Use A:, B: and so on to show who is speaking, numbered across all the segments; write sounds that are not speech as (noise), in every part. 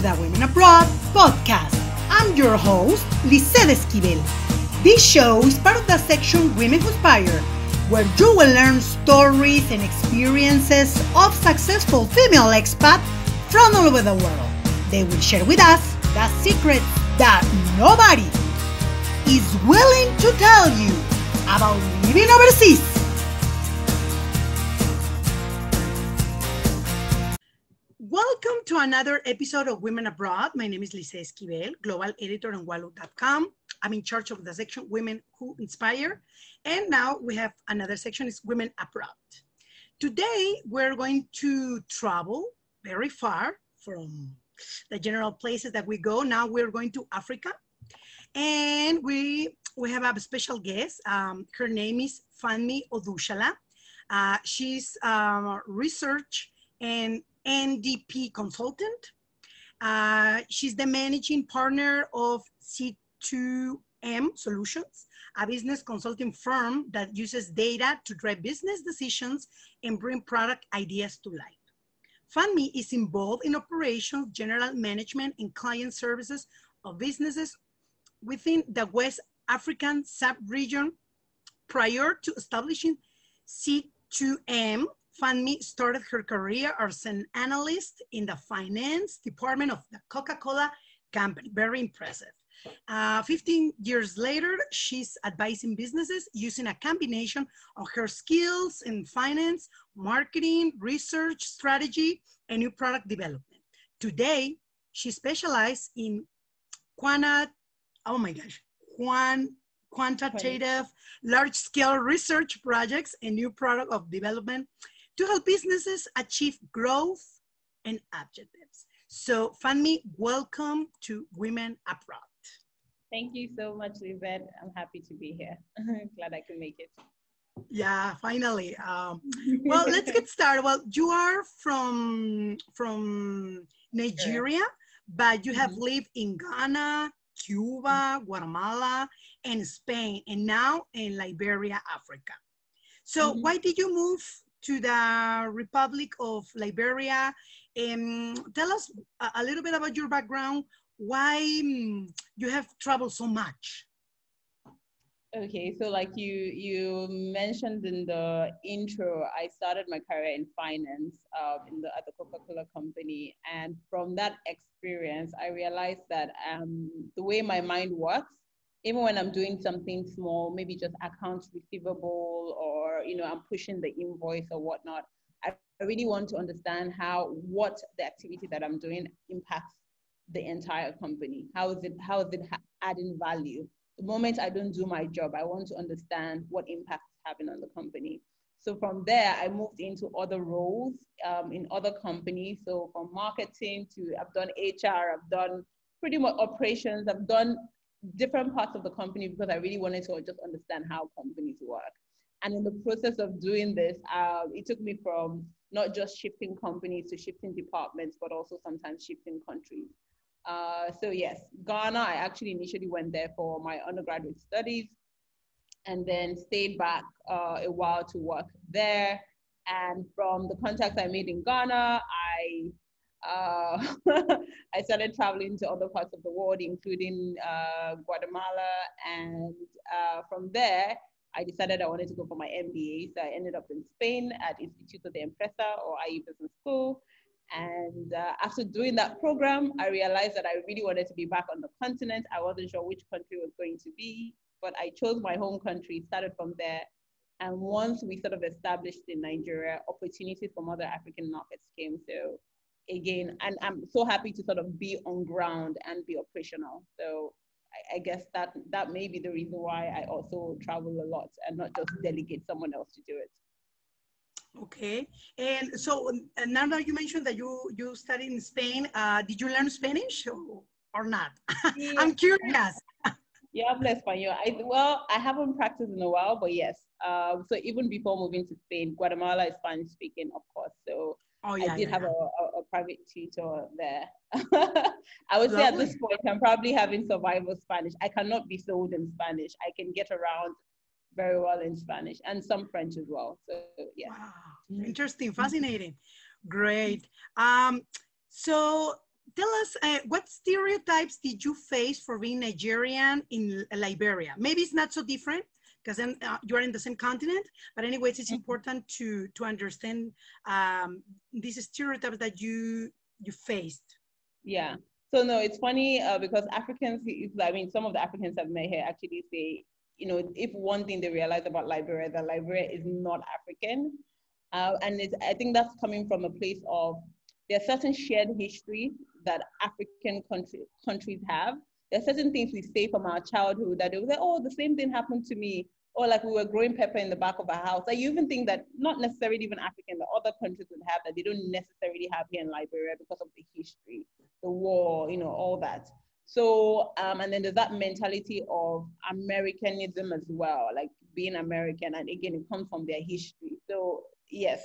A: The Women Abroad podcast. I'm your host, Lizet Esquivel. This show is part of the section Women Who Inspire, where you will learn stories and experiences of successful female expats from all over the world. They will share with us the secrets that nobody is willing to tell you about living overseas. To another episode of Women Abroad. My name is Lizet Esquivel, global editor on Welum.com. I'm in charge of the section Women Who Inspire. And now we have another section is Women Abroad. Today, we're going to travel very far from the general places that we go. Now we're going to Africa. And we, we have a special guest. Um, her name is Funmi Odushola. Uh, she's um, research and NDP consultant. Uh, she's the managing partner of C2M Solutions, a business consulting firm that uses data to drive business decisions and bring product ideas to life. Funmi is involved in operations, general management, and client services of businesses within the West African sub-region prior to establishing C2M Funmi started her career as an analyst in the finance department of the Coca-Cola company. Very impressive. Uh, 15 years later, she's advising businesses using a combination of her skills in finance, marketing, research, strategy, and new product development. Today, she specializes in quanti, oh my gosh, quant, quantitative, large-scale research projects and new product of development to help businesses achieve growth and objectives. So Funmi, welcome to Women Abroad.
B: Thank you so much, Lizet. I'm happy to be here. (laughs) Glad I can make it.
A: Yeah, finally. Um, (laughs) well, let's get started. Well, you are from from Nigeria, but you have mm -hmm. lived in Ghana, Cuba, Guatemala, and Spain, and now in Liberia, Africa. So mm -hmm. why did you move to the Republic of Liberia. Um, tell us a, little bit about your background, why um, you have traveled so much.
B: Okay, so like you you mentioned in the intro, I started my career in finance uh, in the at the Coca-Cola company, and from that experience, I realized that um, the way my mind works even when I'm doing something small, maybe just accounts receivable or, you know, I'm pushing the invoice or whatnot, I really want to understand how, what the activity that I'm doing impacts the entire company. How is it, how is it adding value? The moment I don't do my job, I want to understand what impact it's having on the company. So from there, I moved into other roles um, in other companies. So from marketing to, I've done HR, I've done pretty much operations, I've done different parts of the company because I really wanted to just understand how companies work. And in the process of doing this, uh, it took me from not just shifting companies to shifting departments, but also sometimes shifting countries. Uh, so yes, Ghana, I actually initially went there for my undergraduate studies and then stayed back uh, a while to work there. And from the contacts I made in Ghana, I uh, (laughs) I started traveling to other parts of the world, including uh, Guatemala. And uh, from there, I decided I wanted to go for my MBA. So I ended up in Spain at Instituto de Empresa or IE Business School. And uh, after doing that program, I realized that I really wanted to be back on the continent. I wasn't sure which country was going to be, but I chose my home country, started from there. And once we sort of established in Nigeria, opportunities from other African markets came. So again, and I'm so happy to sort of be on ground and be operational. So I, I guess that that may be the reason why I also travel a lot and not just delegate someone else to do it.
A: Okay, and so now that you mentioned that you you studied in Spain, uh, did you learn Spanish or, or not? Yeah. (laughs) I'm curious.
B: Yeah, hablo español. I, well, I haven't practiced in a while, but yes. Uh, so even before moving to Spain, Guatemala is Spanish speaking, of course. So Oh, yeah, I did yeah, have yeah. A, private tutor there. (laughs) I would Lovely. say at this point, I'm probably having survival Spanish. I cannot be sold in Spanish. I can get around very well in Spanish and some French as well. So, yeah. Wow.
A: Interesting, fascinating. Great. Um, so tell us uh, what stereotypes did you face for being Nigerian in Liberia? Maybe it's not so different because then uh, you are in the same continent. But anyways, it's mm-hmm. important to to understand um, these stereotypes that you you faced.
B: Yeah. So no, it's funny uh, because Africans. I mean, some of the Africans I've met here actually say, you know, if one thing they realize about Liberia, that Liberia is not African, uh, and it's I think that's coming from a place of there are certain shared history that African country, countries have. There are certain things we say from our childhood that they will say, oh, the same thing happened to me. Or like we were growing pepper in the back of our house. Like you even think that not necessarily even African, but other countries would have that they don't necessarily have here in Liberia because of the history, the war, you know, all that. So, um, and then there's that mentality of Americanism as well, like being American. And again, it comes from their history. So, yes,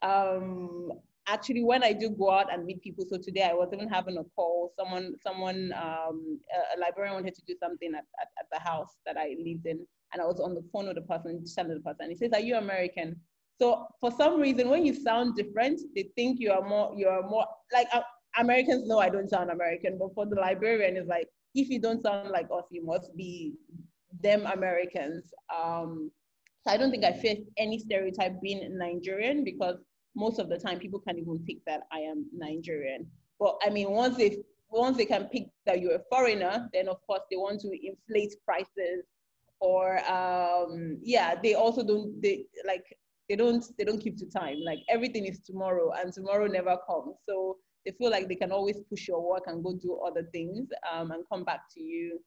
B: um, actually when I do go out and meet people, so today I was even having a call, someone, someone, um, a, librarian wanted to do something at, at, at, the house that I lived in. And I was on the phone with the person, telling the person, he says, are you American? So for some reason, when you sound different, they think you are more, you are more, like uh, Americans know I don't sound American, but for the librarian, it's like, if you don't sound like us, you must be them Americans. Um, so I don't think I fit any stereotype being Nigerian because most of the time people can't even pick that I am Nigerian. But I mean, once they once they can pick that you're a foreigner, then of course they want to inflate prices, or um, yeah, they also don't they like they don't they don't keep to time. Like everything is tomorrow, and tomorrow never comes. So they feel like they can always push your work and go do other things um, and come back to you.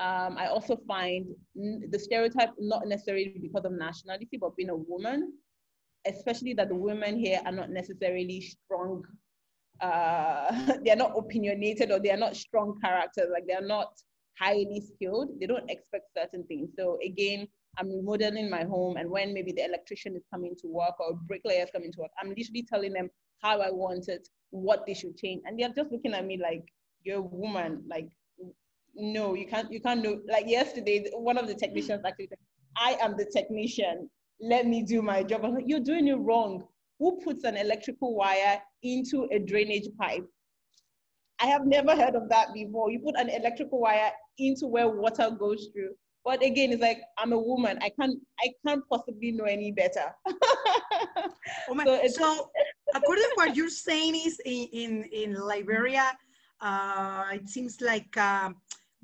B: Um, I also find the stereotype not necessarily because of nationality, but being a woman especially that the women here are not necessarily strong. Uh, (laughs) they're not opinionated or they are not strong characters. Like they're not highly skilled. They don't expect certain things. So again, I'm remodeling my home, and when maybe the electrician is coming to work or bricklayer is coming to work, I'm literally telling them how I want it, what they should change, and they're just looking at me like you're a woman. Like, no, you can't. You can't know. Like yesterday, one of the technicians actually said, "I am the technician let me do my job. I'm like, you're doing it wrong. Who puts an electrical wire into a drainage pipe? I have never heard of that before. You put an electrical wire into where water goes through. But again, it's like I'm a woman. I can't I can't possibly know any better. (laughs)
A: oh my, so, so according to what you're saying is in in, in Liberia, uh, it seems like uh,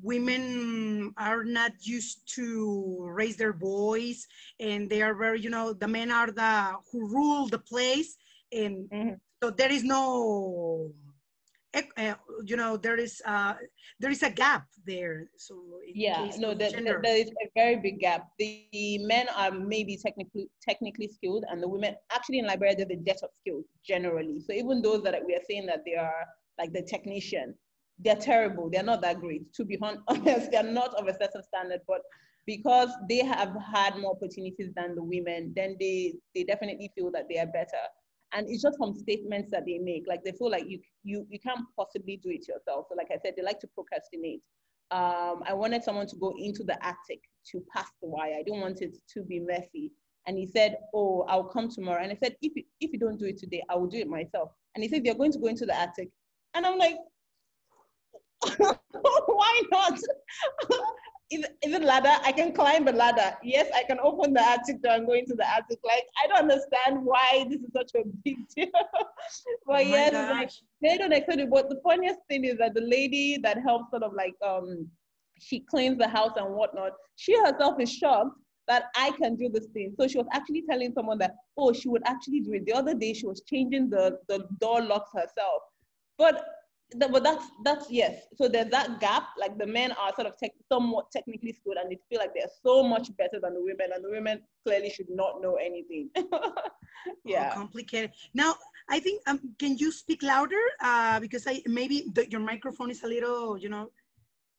A: women are not used to raise their voice and they are very you know the men are the who rule the place and mm-hmm. so there is no uh, you know there is uh there is a gap there so
B: yeah no there, there is a very big gap. The men are maybe technically technically skilled and the women actually in liberia they're the debt of skills generally. So even those that we are saying that they are like the technician they're terrible. They're not that great. To be (laughs) honest, they're not of a certain standard, but because they have had more opportunities than the women, then they, they definitely feel that they are better. And it's just from statements that they make. Like they feel like you, you, you can't possibly do it yourself. So like I said, they like to procrastinate. Um, I wanted someone to go into the attic to pass the wire. I didn't want it to be messy. And he said, oh, I'll come tomorrow. And I said, if you, if you don't do it today, I will do it myself. And he said, you're going to go into the attic. And I'm like, (laughs) Why not? (laughs) even ladder, I can climb a ladder. Yes, I can open the attic door and go into the attic. Like, I don't understand why this is such a big deal. (laughs) but oh yes, like, they don't accept it. But the funniest thing is that the lady that helps sort of like, um, she cleans the house and whatnot, she herself is shocked that I can do this thing. So she was actually telling someone that, oh, she would actually do it. The other day, she was changing the, the door locks herself. But the, but that's that's yes. So there's that gap. Like the men are sort of tech, somewhat technically skilled, and they feel like they're so much better than the women, and the women clearly should not know anything. (laughs) yeah,
A: oh, complicated. Now, I think um, can you speak louder? Uh, because I maybe the, your microphone is a little, you know,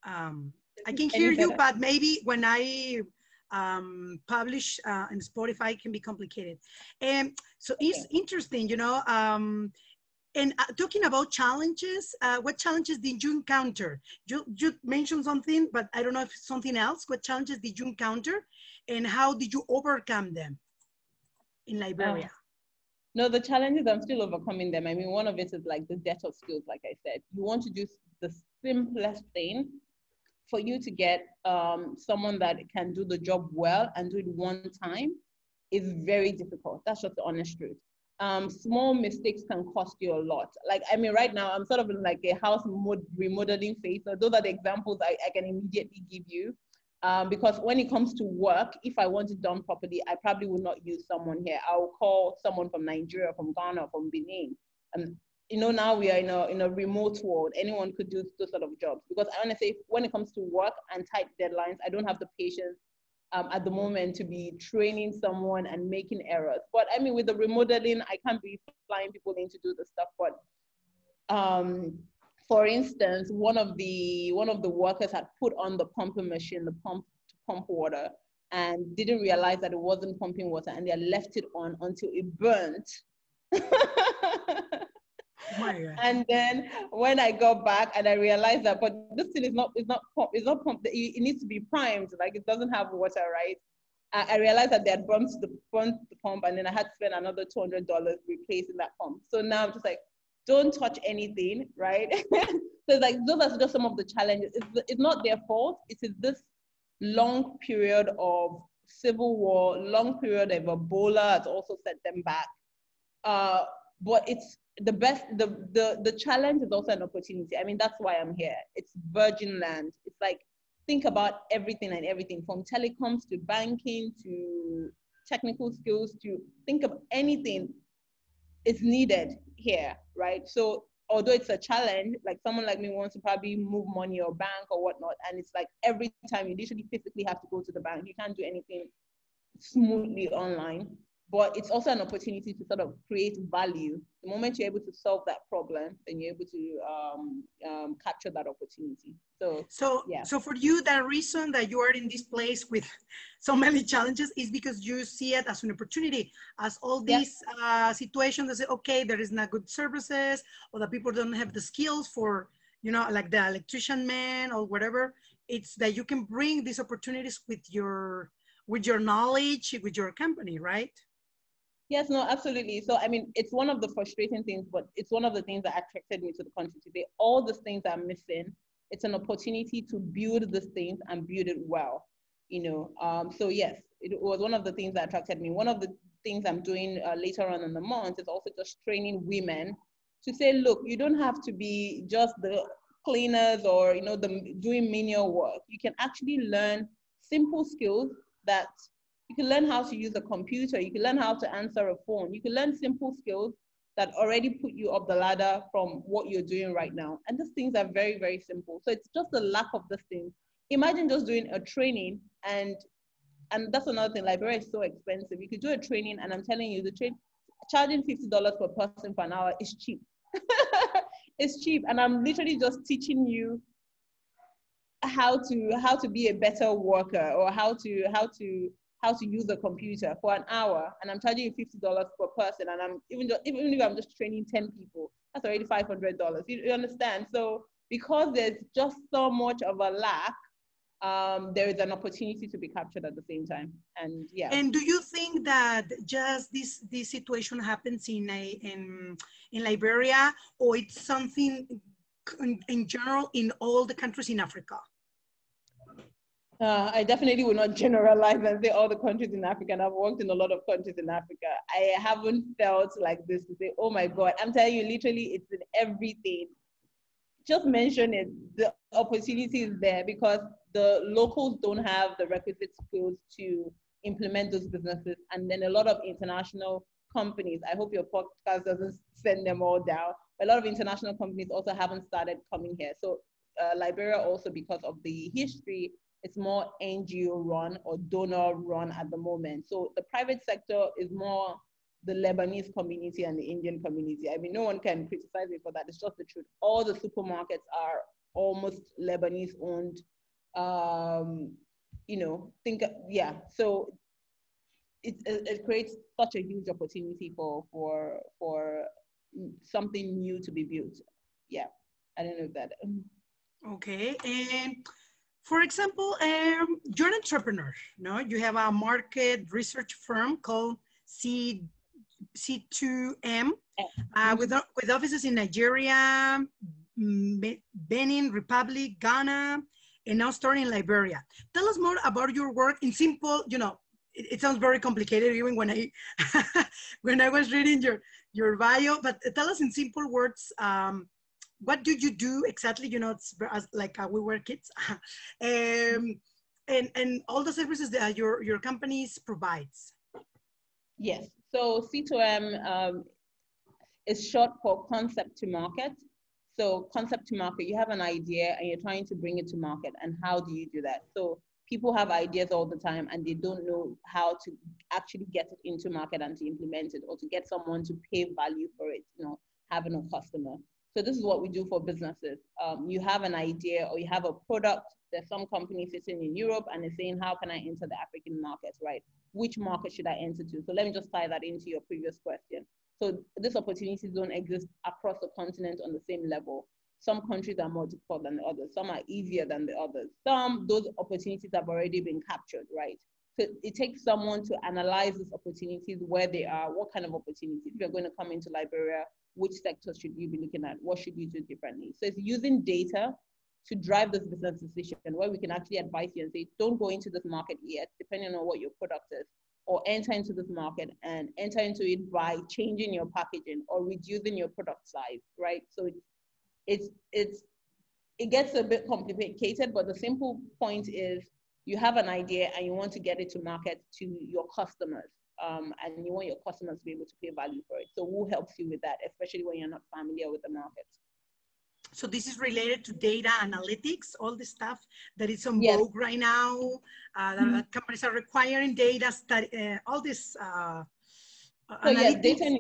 A: um, I can hear you, but maybe when I um, publish uh, in Spotify can be complicated. And so okay. it's interesting, you know. Um, and uh, talking about challenges, uh, what challenges did you encounter? You, you mentioned something, but I don't know if something else. What challenges did you encounter and how did you overcome them in Liberia?
B: No, the challenges, I'm still overcoming them. I mean, one of it is like the debt of skills, like I said. You want to do the simplest thing for you to get um, someone that can do the job well and do it one time is very difficult. That's just the honest truth. Um, small mistakes can cost you a lot. Like, I mean, right now I'm sort of in like a house mod- remodeling phase. So those are the examples I, I can immediately give you. Um, because when it comes to work, if I want it done properly, I probably will not use someone here. I'll call someone from Nigeria, from Ghana, from Benin. And you know, now we are in a in a remote world. Anyone could do those sort of jobs. Because I want to say, when it comes to work and tight deadlines, I don't have the patience um, at the moment to be training someone and making errors. But I mean, with the remodeling, I can't be flying people in to do the stuff. But um, for instance, one of the one of the workers had put on the pumping machine, the pump to pump water, and didn't realize that it wasn't pumping water, and they had left it on until it burnt. (laughs) Oh and then when I got back and I realized that, but this thing is not, it's not pump, it's not pumped. It, needs to be primed, like it doesn't have water, right? I, I realized that they had burnt the, burnt the pump, and then I had to spend another two hundred dollars replacing that pump. So now I'm just like, don't touch anything, right? (laughs) so like those are just some of the challenges. It's, it's not their fault. It is this long period of civil war, long period of Ebola has also set them back. Uh, but it's the best, the, the, the challenge is also an opportunity. I mean, that's why I'm here. It's virgin land. It's like, think about everything and everything from telecoms to banking to technical skills to think of anything is needed here, right? So although it's a challenge, like someone like me wants to probably move money or bank or whatnot, and it's like every time you literally physically have to go to the bank, you can't do anything smoothly online but it's also an opportunity to sort of create value. The moment you're able to solve that problem, then you're able to um, um, capture that opportunity. So,
A: so, yeah. So for you, the reason that you are in this place with (laughs) so many challenges is because you see it as an opportunity, as all these uh, situations that say, okay, there is not good services, or the people don't have the skills for, you know, like the electrician man or whatever. It's that you can bring these opportunities with your with your knowledge, with your company, right?
B: Yes, no, absolutely. So, I mean, it's one of the frustrating things, but it's one of the things that attracted me to the country today. All these things are missing. It's an opportunity to build these things and build it well, you know. Um, so, yes, it was one of the things that attracted me. One of the things I'm doing uh, later on in the month is also just training women to say, look, you don't have to be just the cleaners or, you know, the doing menial work. You can actually learn simple skills that you can learn how to use a computer. You can learn how to answer a phone. You can learn simple skills that already put you up the ladder from what you're doing right now. And these things are very, very simple. So it's just the lack of these things. Imagine just doing a training and and that's another thing. Liberia is so expensive. You could do a training, and I'm telling you, the train charging fifty dollars per person per hour is cheap. (laughs) it's cheap, and I'm literally just teaching you how to how to be a better worker or how to how to how to use a computer for an hour and I'm charging you fifty dollars per person and I'm even just, even if I'm just training 10 people, that's already five hundred dollars. You, you, understand? So because there's just so much of a lack, um, there is an opportunity to be captured at the same time. And yeah.
A: And do you think that just this this situation happens in a, in in Liberia or it's something in, in general in all the countries in Africa?
B: Uh, I definitely will not (laughs) generalize and say all the countries in Africa, and I've worked in a lot of countries in Africa. I haven't felt like this to say, oh my God, I'm telling you, literally, it's in everything. Just mention it, the opportunity is there because the locals don't have the requisite skills to implement those businesses. And then a lot of international companies, I hope your podcast doesn't (laughs) send them all down. A lot of international companies also haven't started coming here. So uh, Liberia also, because of the history it's more NGO run or donor run at the moment. So the private sector is more the Lebanese community and the Indian community. I mean, no one can criticize me for that. It's just the truth. All the supermarkets are almost Lebanese owned. Um, you know, think, yeah. So it, it creates such a huge opportunity for, for, for something new to be built. Yeah, I don't know if that.
A: Okay, and for example, um, you're an entrepreneur, no? You have a market research firm called C, C2M uh, with, with offices in Nigeria, Benin Republic, Ghana, and now starting in Liberia. Tell us more about your work in simple, you know, it, it sounds very complicated even when I (laughs) when I was reading your your bio, but tell us in simple words, um, what do you do exactly? You know, it's like uh, we were kids. (laughs) um, and, and all the services that your, your companies provides.
B: Yes, so C2M um, is short for concept to market. So concept to market, you have an idea and you're trying to bring it to market. And how do you do that? So people have ideas all the time and they don't know how to actually get it into market and to implement it or to get someone to pay value for it, you know, having a customer. So this is what we do for businesses. Um, you have an idea or you have a product. There's some company sitting in Europe and is saying, how can I enter the African market, right? Which market should I enter to? So let me just tie that into your previous question. So these opportunities don't exist across the continent on the same level. Some countries are more difficult than the others. Some are easier than the others. Some, those opportunities have already been captured, right? So it takes someone to analyze these opportunities, where they are, what kind of opportunities. If you're going to come into Liberia, which sectors should you be looking at? What should you do differently? So it's using data to drive this business decision where we can actually advise you and say, don't go into this market yet, depending on what your product is, or enter into this market and enter into it by changing your packaging or reducing your product size, right? So it's, it's, it's, it gets a bit complicated, but the simple point is you have an idea and you want to get it to market to your customers um, and you want your customers to be able to pay value for it. So who helps you with that, especially when you're not familiar with the market?
A: So this is related to data analytics, all the stuff that is on yes. vogue right now. Uh, mm-hmm. companies are requiring data, study, uh, all this. Uh,
B: so yes, data,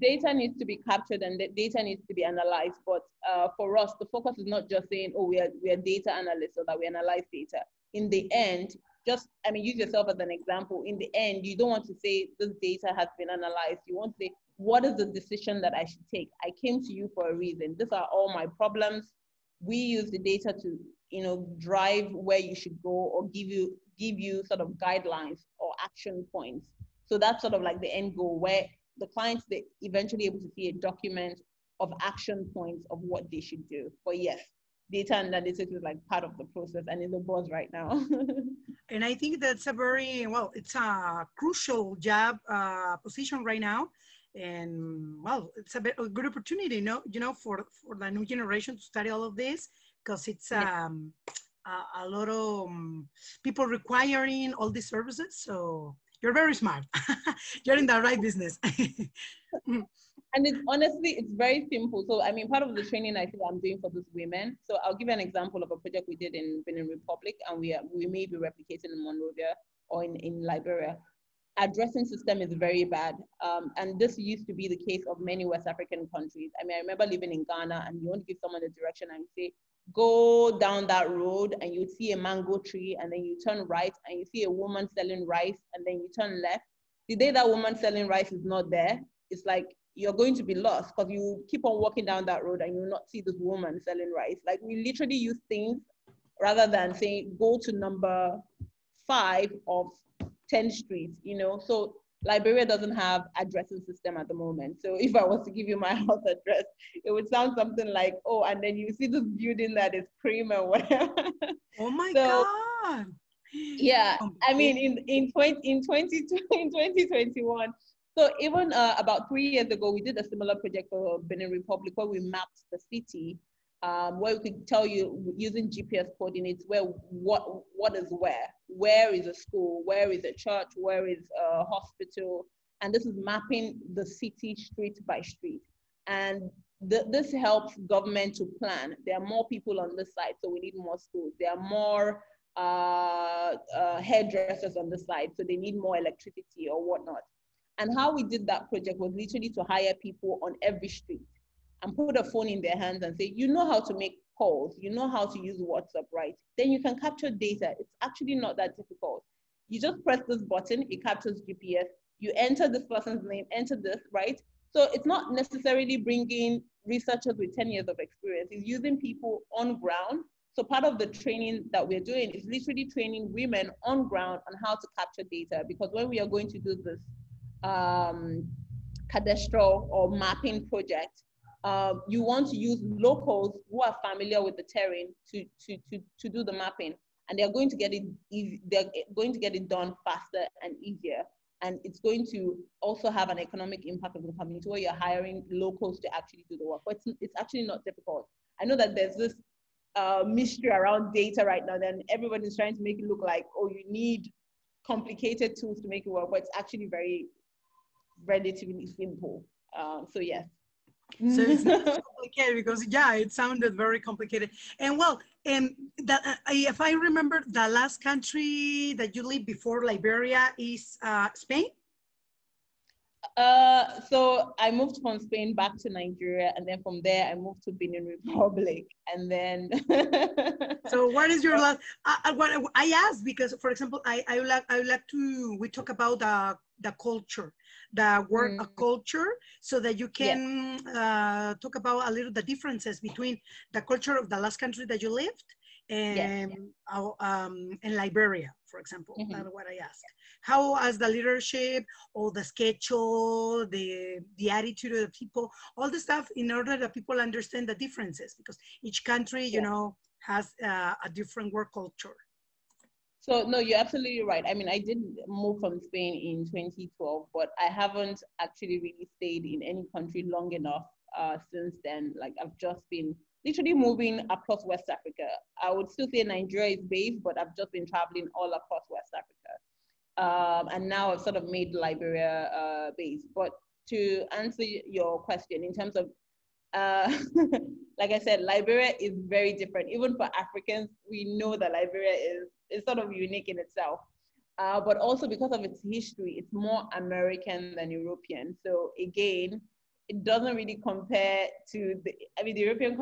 B: data needs to be captured and the data needs to be analyzed. But uh, for us, the focus is not just saying, oh, we are, we are data analysts so that we analyze data. In the end, just, I mean, use yourself as an example. In the end, you don't want to say this data has been analyzed. You want to say, what is the decision that I should take? I came to you for a reason. These are all my problems. We use the data to, you know, drive where you should go or give you give you sort of guidelines or action points. So that's sort of like the end goal where the clients they eventually able to see a document of action points of what they should do. But yes, data analytics is like part of the process and it's a buzz right now. (laughs)
A: and I think that's a very, well, it's a crucial job uh, position right now. And well, it's a, bit, a good opportunity, you know, you know, for, for the new generation to study all of this because it's um, a, a, lot of um, people requiring all these services. So you're very smart. (laughs) you're in the right business. (laughs)
B: and it's honestly it's very simple. So i mean part of the training i think i'm doing for these women. So i'll give you an example of a project we did in benin republic and we are, we may be replicating in monrovia or in, in liberia. Addressing system is very bad. Um, and this used to be the case of many west african countries. I mean i remember living in ghana and you want to give someone a direction and you say go down that road and you'd see a mango tree and then you turn right and you see a woman selling rice and then you turn left the day that woman selling rice is not there it's like you're going to be lost because you keep on walking down that road and you will not see this woman selling rice. Like we literally use things rather than saying go to number five of 10 streets, you know. So Liberia doesn't have addressing system at the moment. So if I was to give you my (laughs) house address, it would sound something like, oh, and then you see this building that is cream or whatever. (laughs)
A: Oh my so, God.
B: Yeah, (gasps) I mean, in in 20 in 20, (laughs) in 2021, so even uh, about three years ago, we did a similar project for Benin Republic where we mapped the city, um, where we could tell you using GPS coordinates where what what is where, where is a school, where is a church, where is a hospital, and this is mapping the city street by street. And th- this helps government to plan. There are more people on this side, so we need more schools. There are more uh, uh, hairdressers on the side, so they need more electricity or whatnot. And how we did that project was literally to hire people on every street and put a phone in their hands and say, you know how to make calls, you know how to use WhatsApp, right? Then you can capture data. It's actually not that difficult. You just press this button, it captures GPS. You enter this person's name, enter this, right? So it's not necessarily bringing researchers with 10 years of experience. It's using people on ground. So part of the training that we're doing is literally training women on ground on how to capture data because when we are going to do this um, cadastral or mapping project, uh, you want to use locals who are familiar with the terrain to, to, to, to do the mapping. And they're going to get it they're going to get it done faster and easier. And it's going to also have an economic impact on the community where you're hiring locals to actually do the work. But it's, it's actually not difficult. I know that there's this uh, mystery around data right now, then everybody's trying to make it look like, oh, you need complicated tools to make it work, but it's actually very relatively simple. Uh, so yes.
A: So it's not (laughs) complicated because yeah, it sounded very complicated. And well, and that uh, if I remember, the last country that you lived before Liberia is uh, Spain.
B: Uh, so I moved from Spain back to Nigeria, and then from there I moved to Benin Republic, and then. (laughs)
A: so what is your last? I, what I asked because, for example, I I would like I would like to we talk about the the culture, the work mm. culture, so that you can yes. uh, talk about a little the differences between the culture of the last country that you lived and yes. um, in Liberia, for example. Mm -hmm. That's what I asked how as the leadership or the schedule, the, the attitude of the people, all the stuff in order that people understand the differences because each country, you yeah. know, has uh, a different work culture.
B: So no, you're absolutely right. I mean, I did move from Spain in 2012, but I haven't actually really stayed in any country long enough uh, since then. Like I've just been literally moving across West Africa. I would still say Nigeria is based, but I've just been traveling all across West Africa um, and now I've sort of made Liberia uh, based. But to answer your question in terms of, uh, (laughs) like I said, Liberia is very different. Even for Africans, we know that Liberia is, is sort of unique in itself. Uh, but also because of its history, it's more American than European. So again, it doesn't really compare to the, I mean, the European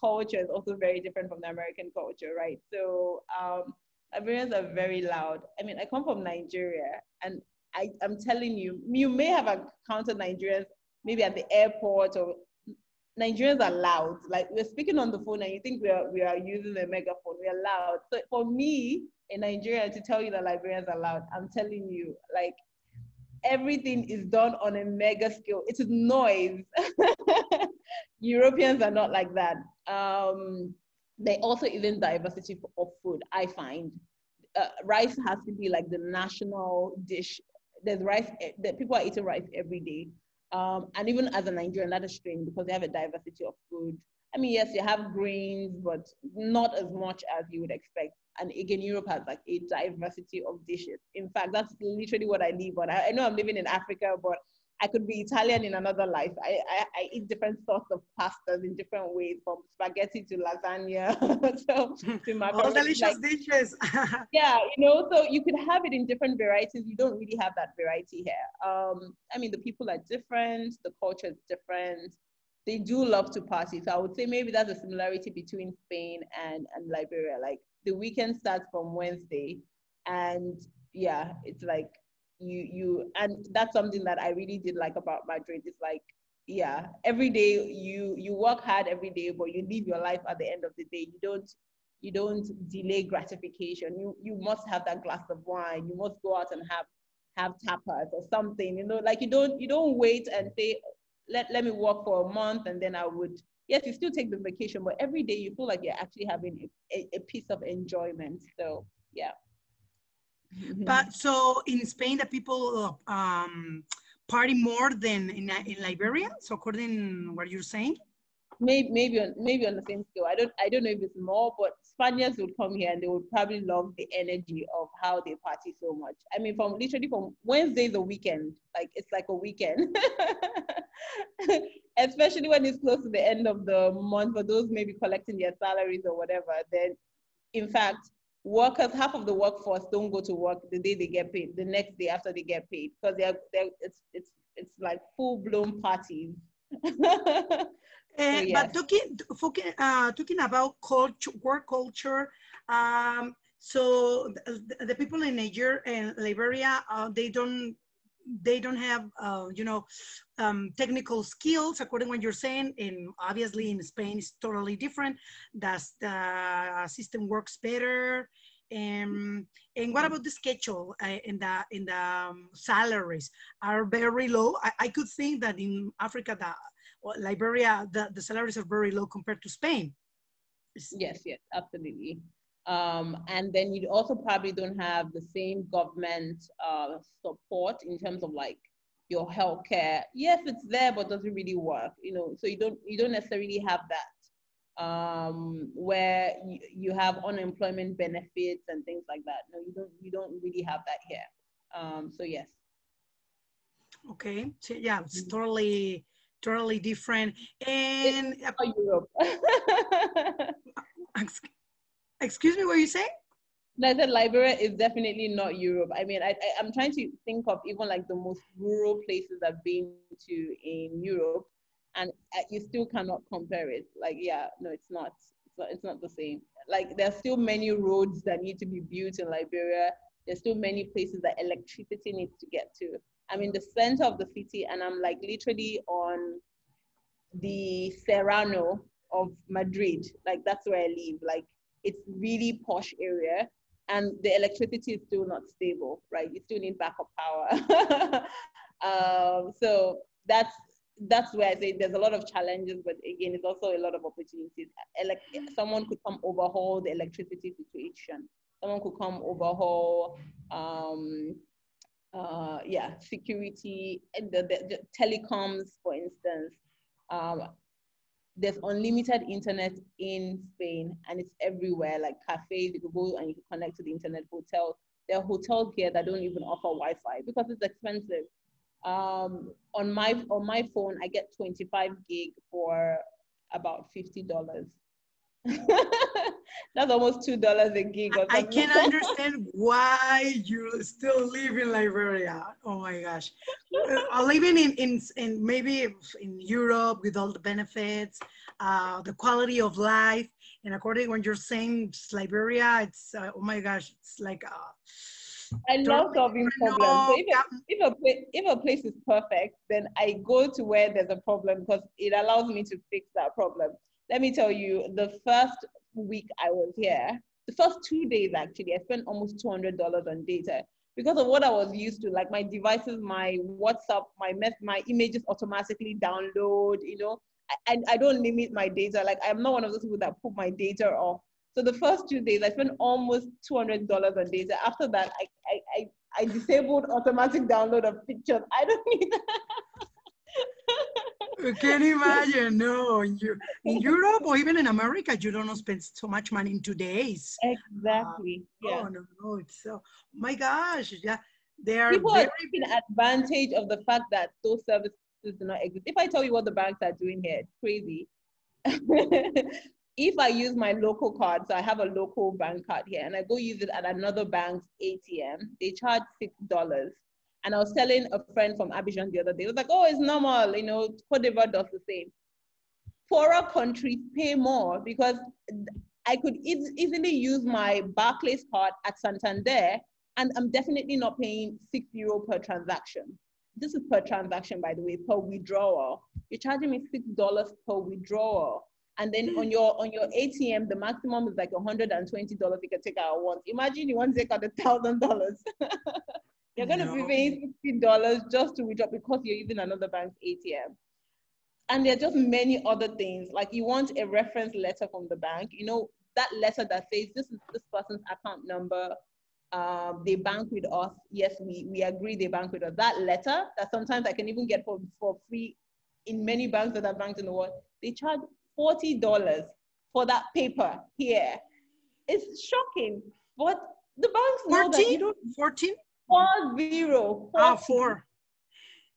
B: culture is also very different from the American culture, right? So um, Liberians are very loud. I mean, I come from Nigeria, and I, I'm telling you, you may have encountered Nigerians maybe at the airport or Nigerians are loud. Like we're speaking on the phone and you think we are we are using a megaphone. We are loud. So for me in Nigeria to tell you that Liberians are loud, I'm telling you, like everything is done on a mega scale. It is noise. (laughs) Europeans are not like that. Um, they also even diversity of food i find uh, rice has to be like the national dish there's rice eh, that people are eating rice every day um, and even as a nigerian that is strange because they have a diversity of food. I mean yes you have grains but not as much as you would expect. And again europe has like a diversity of dishes. In fact that's literally what i live on. I, I know i'm living in africa but I could be Italian in another life. I, I, I, eat different sorts of pastas in different ways, from spaghetti to lasagna, (laughs) so to macaroni.
A: All delicious like, dishes. (laughs)
B: yeah, you know, so you could have it in different varieties. You don't really have that variety here. Um, I mean, the people are different, the culture is different. They do love to party. So I would say maybe that's a similarity between Spain and, and Liberia. Like the weekend starts from Wednesday, and yeah, it's like you you and that's something that I really did like about Madrid. It's like yeah, every day you you work hard every day, but you live your life at the end of the day. You don't you don't delay gratification. You you must have that glass of wine. You must go out and have have tapas or something. You know, like you don't you don't wait and say let let me work for a month and then I would. Yes, you still take the vacation, but every day you feel like you're actually having a, a, a piece of enjoyment. So yeah.
A: Mm-hmm. But so in Spain, the people um, party more than in, in Liberia. So according to what you're saying.
B: Maybe maybe on maybe on the same scale. I don't I don't know if it's more, but Spaniards would come here and they would probably love the energy of how they party so much. I mean, from literally from Wednesday the weekend, like it's like a weekend. (laughs) Especially when it's close to the end of the month for those maybe collecting their salaries or whatever. Then, in fact, workers, half of the workforce don't go to work the day they get paid, the next day after they get paid, because they're, they're it's it's it's like full blown parties. (laughs)
A: uh, yes. But talking uh, talking about culture, work culture, um, so the, the, people in Niger and Liberia, uh, they don't they don't have uh, you know um, technical skills according to what you're saying and obviously in spain it's totally different Does the system works better Um, and what about the schedule uh, in the in the um, salaries are very low? I, I, could think that in Africa, the Liberia, the, the salaries are very low compared to Spain.
B: Yes, yes, absolutely. Um, and then you also probably don't have the same government uh, support in terms of like your healthcare. Yes, it's there, but doesn't really work. You know, so you don't you don't necessarily have that um, where you, you have unemployment benefits and things like that. No, you don't you don't really have that here. Um, so yes.
A: Okay. So yeah, it's mm-hmm. totally totally different. And
B: Europe. (laughs) (laughs)
A: excuse me, what are you saying?
B: No, I said Liberia is definitely not Europe. I mean, I, I, am trying to think of even like the most rural places I've been to in Europe and uh, you still cannot compare it. Like, yeah, no, it's not. It's not, it's not the same. Like, there's still many roads that need to be built in Liberia. There's still many places that electricity needs to get to. I'm in the center of the city, and I'm like literally on the Serrano of Madrid. Like, that's where I live. Like, it's really posh area and the electricity is still not stable, right? You still need backup power. (laughs) um, so that's that's where I say there's a lot of challenges, but again, it's also a lot of opportunities. Elec- someone could come overhaul the electricity situation. Someone could come overhaul, um, uh, yeah, security, the, the, the, telecoms, for instance. Um, there's unlimited internet in Spain, and it's everywhere. Like cafes, you can go and you can connect to the internet. Hotels, there are hotels here that don't even offer Wi-Fi because it's expensive um, on my on my phone, I get 25 gig for about fifty dollars. (laughs) That's almost two dollars a gig.
A: I can understand why you still live in Liberia. Oh my gosh, uh, living in, in in maybe in Europe with all the benefits, uh, the quality of life, and according when you're saying Liberia, it's uh, oh my gosh, it's like. Uh,
B: I love solving problems. So if, a, if, a if a place is perfect, then I go to where there's a problem because it allows me to fix that problem. Let me tell you, the first week I was here, the first two days actually, I spent almost $200 on data because of what I was used to, like my devices, my WhatsApp, my mess, my images automatically download, you know, I, I don't limit my data. Like I'm not one of those people that put my data off. So the first two days, I spent almost $200 on data. After that, I, I, I, I disabled automatic download of pictures. I don't need that. (laughs)
A: Can (laughs) you imagine? No, in, in Europe or even in America, you don't spend so much money in two days.
B: Exactly.
A: Uh, yeah. Oh no, no, it's so. My gosh, yeah, they are.
B: People very, are taking advantage of the fact that those services do not exist. If I tell you what the banks are doing here, it's crazy. (laughs) if I use my local card, so I have a local bank card here, and I go use it at another bank's ATM, they charge six dollars. And I was telling a friend from Abidjan the other day, it was like, oh, it's normal, you know, Cote d'Ivoire does the same. Poorer countries pay more because I could e- easily use my Barclays card at Santander, and I'm definitely not paying six euro per transaction. This is per transaction, by the way, per withdrawal. You're charging me six dollars per withdrawal and then on your on your ATM, the maximum is like $120 you can take out once. Imagine you want to take out a thousand dollars. (laughs) You're gonna no. be paying $60 just to withdraw because you're using another bank's ATM. And there are just many other things. Like you want a reference letter from the bank, you know, that letter that says this is this person's account number. Um, they bank with us. Yes, we, we agree they bank with us. That letter that sometimes I can even get for, for free in many banks that are banked in the world, they charge $40 for that paper here. It's shocking. But the banks 14? know that you don't
A: 14?
B: Four zero. 40.
A: Ah, four.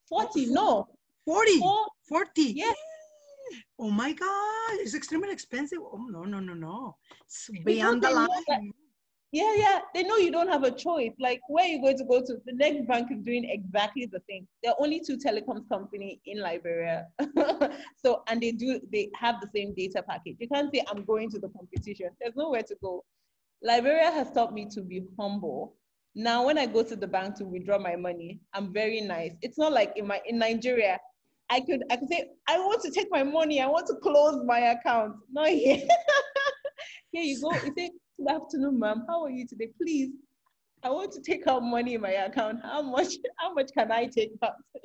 B: 40, no.
A: 40. Four. 40.
B: Yes.
A: Oh my God, it's extremely expensive. Oh, no, no, no, no. It's beyond the line.
B: Yeah, yeah. They know you don't have a choice. Like where are you going to go to? The next bank is doing exactly the same. There are only two telecoms company in Liberia. (laughs) so and they do they have the same data package. You can't say I'm going to the competition. There's nowhere to go. Liberia has taught me to be humble. Now when I go to the bank to withdraw my money, I'm very nice. It's not like in my in Nigeria, I could I could say, I want to take my money, I want to close my account. Not here. (laughs) Here you go. You say, Good afternoon, ma'am. How are you today? Please, I want to take out money in my account. How much? How much can I take out? (laughs)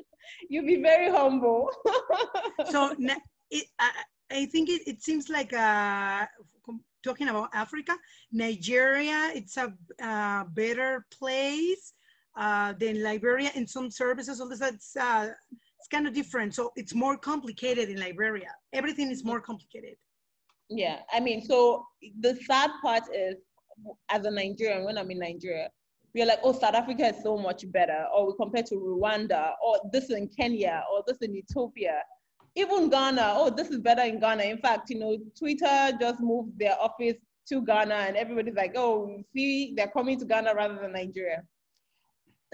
B: You'll be very humble. (laughs)
A: so it, I, I think it, it seems like uh, talking about Africa, Nigeria, it's a uh, better place uh, than Liberia in some services. All this, it's, uh, it's kind of different. So it's more complicated in Liberia. Everything is more complicated.
B: Yeah, I mean, so the sad part is, as a Nigerian, when I'm in Nigeria, we're like, oh, South Africa is so much better, or we compare to Rwanda, or this in Kenya, or this in Ethiopia. Even Ghana, oh, this is better in Ghana. In fact, you know, Twitter just moved their office to Ghana, and everybody's like, oh, see, they're coming to Ghana rather than Nigeria.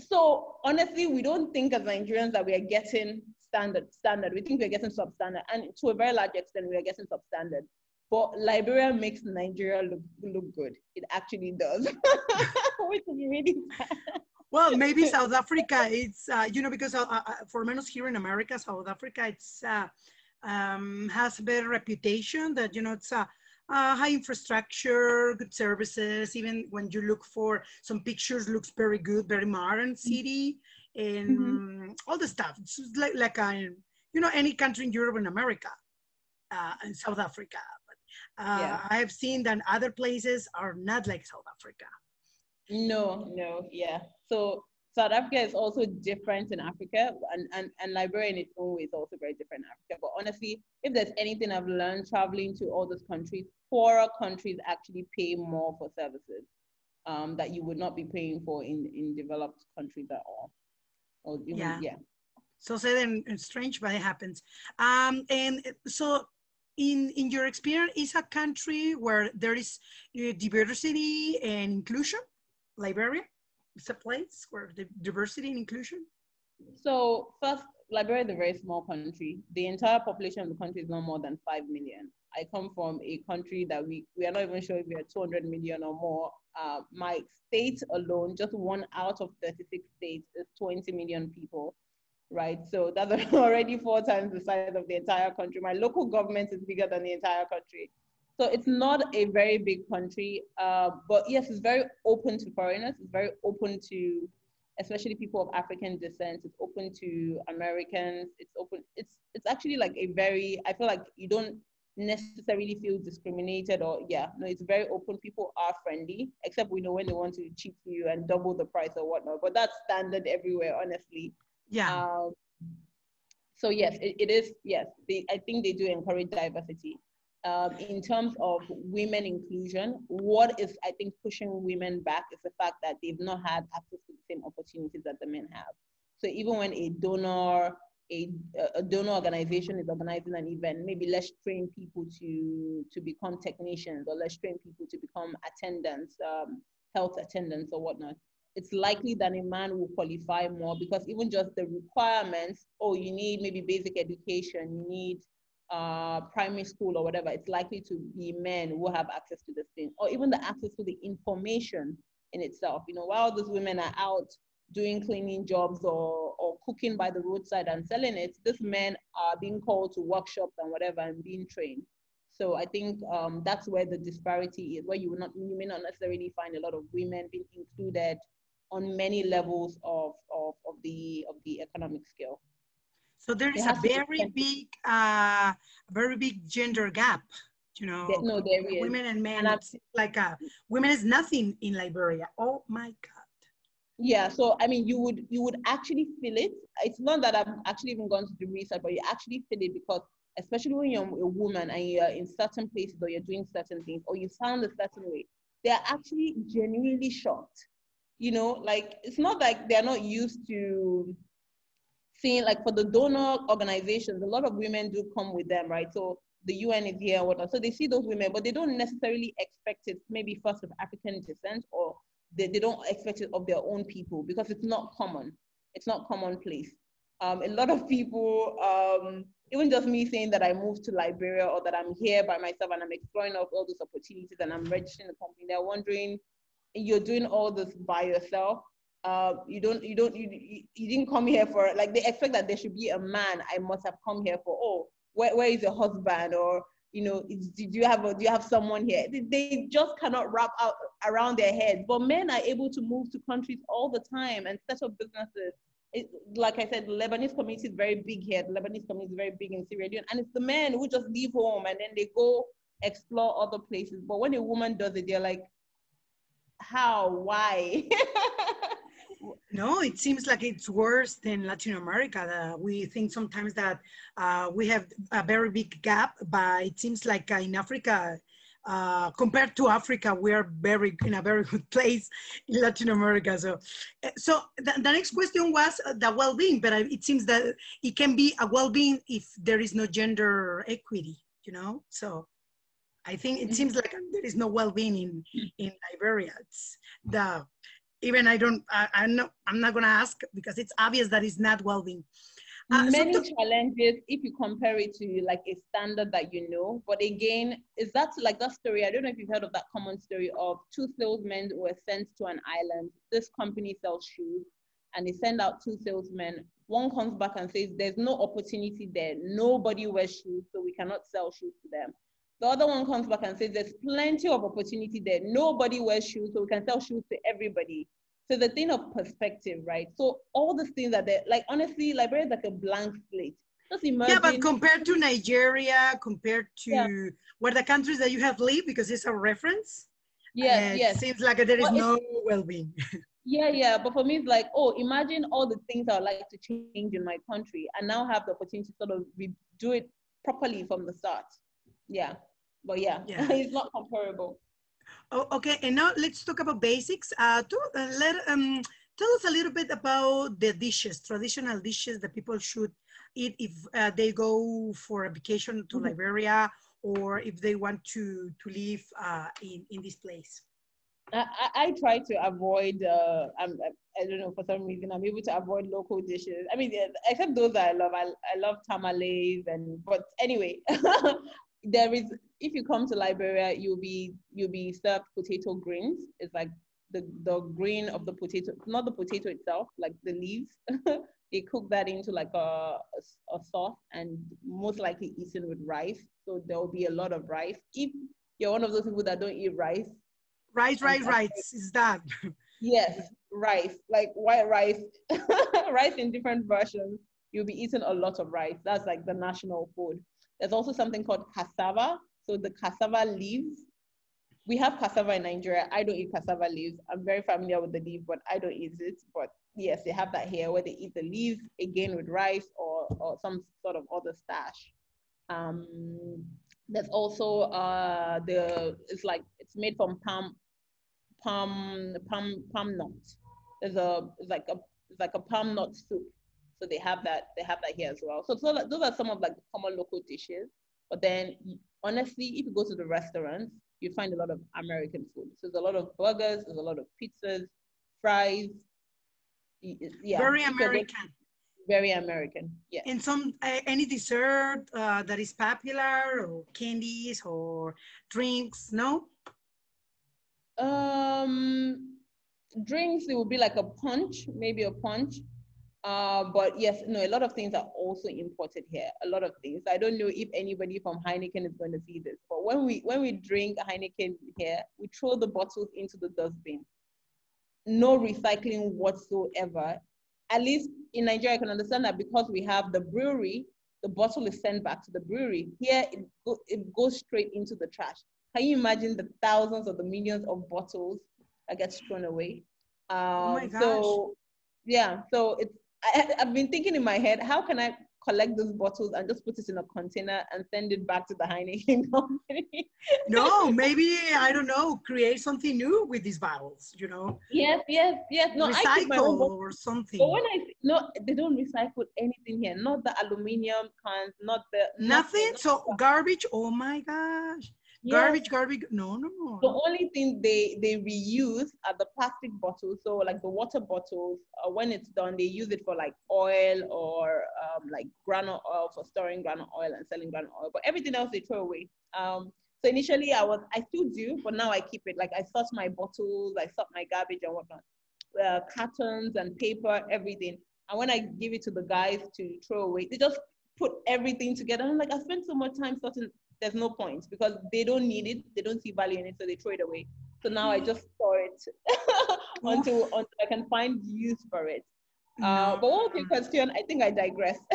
B: So honestly, we don't think as Nigerians that we are getting standard. Standard. We think we're getting substandard, and to a very large extent, we are getting substandard. But Liberia makes Nigeria look look good. It actually does, (laughs) which is really sad.
A: Well, maybe South Africa. It's uh, you know because uh, uh, for menos here in America, South Africa, it's uh, um, has a better reputation that you know it's a uh, high infrastructure, good services. Even when you look for some pictures, looks very good, very modern city, and mm-hmm. all the stuff. It's like like a, you know any country in Europe and America, uh, and South Africa. Uh, yeah. I have seen that other places are not like South Africa.
B: No, no, yeah. So South Africa is also different in Africa, and, and, and Liberia in its own way is also very different in Africa. But honestly, if there's anything I've learned traveling to all those countries, poorer countries actually pay more for services um, that you would not be paying for in, in developed countries at all. Or even, yeah. yeah.
A: So then strange, but it happens. Um, and so in, in your experience, is a country where there is uh, diversity and inclusion? Liberia is a place where the diversity and inclusion?
B: So first, Liberia is a very small country. The entire population of the country is no more than 5 million. I come from a country that we, we are not even sure if we are 200 million or more. Uh, my state alone, just one out of 36 states, is 20 million people right? So that's (laughs) already four times the size of the entire country. My local government is bigger than the entire country. So it's not a very big country, uh, but yes, it's very open to foreigners. It's very open to, especially people of African descent. It's open to Americans. It's open. It's it's actually like a very. I feel like you don't necessarily feel discriminated or yeah. No, it's very open. People are friendly, except we know when they want to cheat you and double the price or whatnot. But that's standard everywhere, honestly.
A: Yeah. Um,
B: so yes, it, it is. Yes, they, I think they do encourage diversity. Um, in terms of women inclusion, what is I think pushing women back is the fact that they've not had access to the same opportunities that the men have. So even when a donor, a, a donor organization is organizing an event, maybe let's train people to to become technicians, or let's train people to become attendants, um, health attendants, or whatnot it's likely that a man will qualify more because even just the requirements, oh, you need maybe basic education, you need uh, primary school or whatever, it's likely to be men who have access to this thing, or even the access to the information in itself. You know, while those women are out doing cleaning jobs or, or cooking by the roadside and selling it, these men are being called to workshops and whatever and being trained. So I think um, that's where the disparity is, where you will not you may not necessarily find a lot of women being included on many levels of, of, of the of the economic scale.
A: So there is a very big, uh, very big gender gap. You know,
B: no, there
A: is. Women and men, and like a, uh, women is nothing in Liberia. Oh my God.
B: Yeah, so I mean, you would you would actually feel it. It's not that I've actually even gone to do research, but you actually feel it because especially when you're a woman and you're in certain places or you're doing certain things or you sound a certain way, they're actually genuinely shocked you know, like it's not like they're not used to seeing like for the donor organizations, a lot of women do come with them, right? So the UN is here whatnot. So they see those women, but they don't necessarily expect it maybe first of African descent or they, they don't expect it of their own people because it's not common. It's not commonplace. Um, a lot of people, um, even just me saying that I moved to Liberia or that I'm here by myself and I'm exploring all, all those opportunities and I'm registering the company, they're wondering, you're doing all this by yourself. Uh, you don't, you don't, you, you, didn't come here for like they expect that there should be a man. I must have come here for. Oh, where, where is your husband? Or you know, do you have a, do you have someone here? They just cannot wrap out around their heads. But men are able to move to countries all the time and set up businesses. It, like I said, the Lebanese community is very big here. The Lebanese community is very big in Leone, and it's the men who just leave home and then they go explore other places. But when a woman does it, they're like, "How? Why?" (laughs)
A: No, it seems like it's worse than Latin America. Uh, we think sometimes that uh, we have a very big gap, but it seems like uh, in Africa, uh, compared to Africa, we are very in a very (laughs) good place in Latin America. So, uh, so the, the next question was uh, the well-being, but it seems that it can be a well-being if there is no gender equity. You know, so I think it mm-hmm. seems like there is no well-being in in Liberia. It's the even I don't, I, I'm not, I'm not gonna ask because it's obvious that it's not well-being.
B: Uh, Many so challenges if you compare it to like a standard that you know. But again, is that like that story? I don't know if you've heard of that common story of two salesmen were sent to an island. This company sells shoes and they send out two salesmen. One comes back and says, There's no opportunity there. Nobody wears shoes, so we cannot sell shoes to them. The other one comes back and says there's plenty of opportunity there. Nobody wears shoes, so we can sell shoes to everybody. So the thing of perspective, right? So all the things that they like honestly, Liberia is like a blank slate.
A: Just imagine. Yeah, but compared to Nigeria, compared to yeah. where the countries that you have lived, because it's a reference.
B: Yeah, yes.
A: Seems like there is well, no well-being. (laughs)
B: yeah, yeah. But for me, it's like, oh, imagine all the things I would like to change in my country, and now have the opportunity to sort of do it properly from the start. Yeah. But yeah, (laughs) yeah. it's not comparable.
A: Oh, okay, and now let's talk about basics. Uh, to, uh, let, um, tell us a little bit about the dishes, traditional dishes that people should eat if uh, they go for a vacation to mm -hmm. Liberia or if they want to, to live uh, in, in this place.
B: I, I try to avoid, uh, I'm, I don't know, for some reason, I'm able to avoid local dishes. I mean, except those that I love. I, I love tamales and, but anyway, (laughs) there is if you come to Liberia, you'll be you'll be served potato greens. It's like the the green of the potato, not the potato itself, like the leaves. (laughs) they cook that into like a, a, a sauce and most likely eaten with rice. So there will be a lot of rice. If you're one of those people that don't eat rice,
A: rice, rice, rice is that. (laughs)
B: yes, rice, like white rice, (laughs) rice in different versions. You'll be eating a lot of rice. That's like the national food. There's also something called cassava. So the cassava leaves. We have cassava in Nigeria. I don't eat cassava leaves. I'm very familiar with the leaf, but I don't eat it. But yes, they have that here where they eat the leaves again with rice or, or some sort of other stash. Um, there's also uh, the it's like it's made from palm palm palm palm nut. There's a it's like a it's like a palm nut soup. So they have that, they have that here as well. So, so those are some of like the common local dishes. But then honestly, if you go to the restaurants, you find a lot of American food. So there's a lot of burgers, there's a lot of pizzas, fries.
A: Yeah. Very American.
B: Very American. Yeah.
A: And some uh, any dessert uh, that is popular or candies or drinks, no?
B: Um drinks it would be like a punch, maybe a punch. Uh, but yes, no, a lot of things are also imported here. A lot of things. I don't know if anybody from Heineken is going to see this, but when we when we drink Heineken here, we throw the bottles into the dustbin. No recycling whatsoever. At least in Nigeria, I can understand that because we have the brewery, the bottle is sent back to the brewery. Here, it, go, it goes straight into the trash. Can you imagine the thousands or the millions of bottles that gets thrown away? Um, oh my um, gosh. So yeah, so it's I, have been thinking in my head, how can I collect those bottles and just put it in a container and send it back to the Heineken (laughs) company?
A: no, maybe I don't know, create something new with these bottles. You know?
B: Yes, yes, yes. No,
A: recycle I keep my own or something.
B: But when I no, they don't recycle anything here. Not the aluminium cans, not the
A: nothing. nothing so garbage. Oh my gosh. Garbage, garbage. No, no, no.
B: The only thing they they reuse are the plastic bottles. So like the water bottles, uh, when it's done, they use it for like oil or um, like groundnut oil for storing groundnut oil and selling groundnut oil. But everything else they throw away. Um, so initially I was I still do, but now I keep it. Like I sort my bottles, I sort my garbage and whatnot, uh, cartons and paper, everything. And when I give it to the guys to throw away, they just put everything together. I'm like, I spent so much time sorting there's no point because they don't need it, they don't see value in it, so they throw it away. So now I just store it (laughs) until until I can find use for it. Uh, but what was your question? I think I digress. (laughs)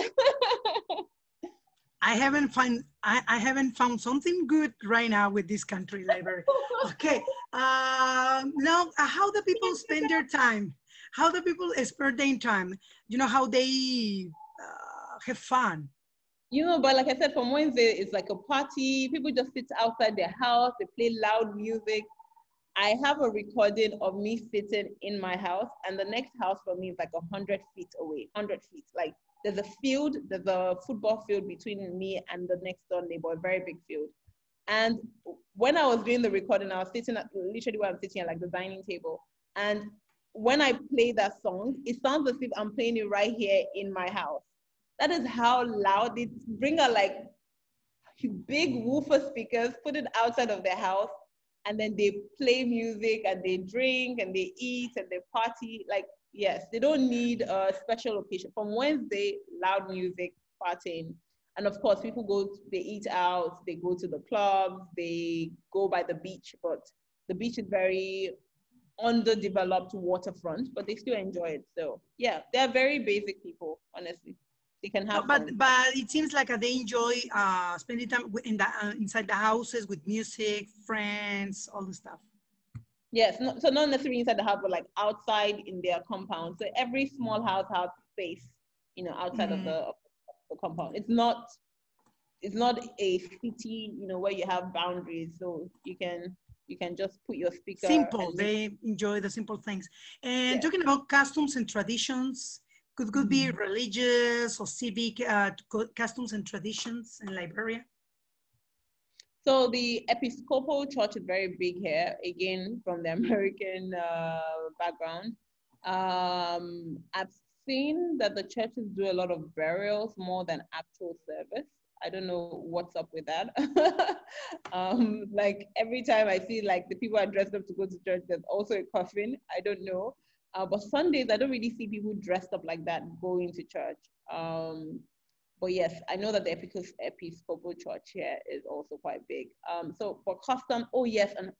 A: I haven't find I, I haven't found something good right now with this country Liberia. (laughs) Okay. Um, now, uh, how do people spend their time? How do people spend their time? You know how they uh, have fun.
B: You know, but like I said, from Wednesday, it's like a party. People just sit outside their house. They play loud music. I have a recording of me sitting in my house, and the next house for me is like a hundred feet away. Hundred feet, like there's a field, there's a football field between me and the next door neighbor, a very big field. And when I was doing the recording, I was sitting at literally where I'm sitting at like the dining table. And when I play that song, it sounds as if I'm playing it right here in my house. That is how loud they bring out like big woofer speakers, put it outside of their house, and then they play music and they drink and they eat and they party. Like Yes, they don't need a special occasion. From Wednesday, loud music, partying. And of course, people go, they eat out, they go to the clubs, they go by the beach, but the beach is very underdeveloped waterfront, but they still enjoy it. So yeah, they're very basic people, honestly. Can have.
A: But but it seems like they enjoy uh, spending time in the uh, inside the houses with music, friends, all the stuff.
B: Yes, no, so not necessarily inside the house, but like outside in their compound. So every small house has space, you know, outside mm-hmm. of, the, of the compound. It's not, it's not a city, you know, where you have boundaries. So you can you can just put your speaker.
A: Simple. They enjoy the simple things. And yeah. talking about customs and traditions, could could be mm-hmm. religious or civic uh, customs and traditions in Liberia.
B: So the Episcopal Church is very big here, again, from the (laughs) American uh, background. Um, I've seen that the churches do a lot of burials more than actual service. I don't know what's up with that. (laughs) um, like every time I see like the people are dressed up to go to church, there's also a coffin. I don't know. Uh, but Sundays, I don't really see people dressed up like that going to church. Um, but yes, I know that the Episcopal Church here is also quite big. Um, so for custom, oh yes, and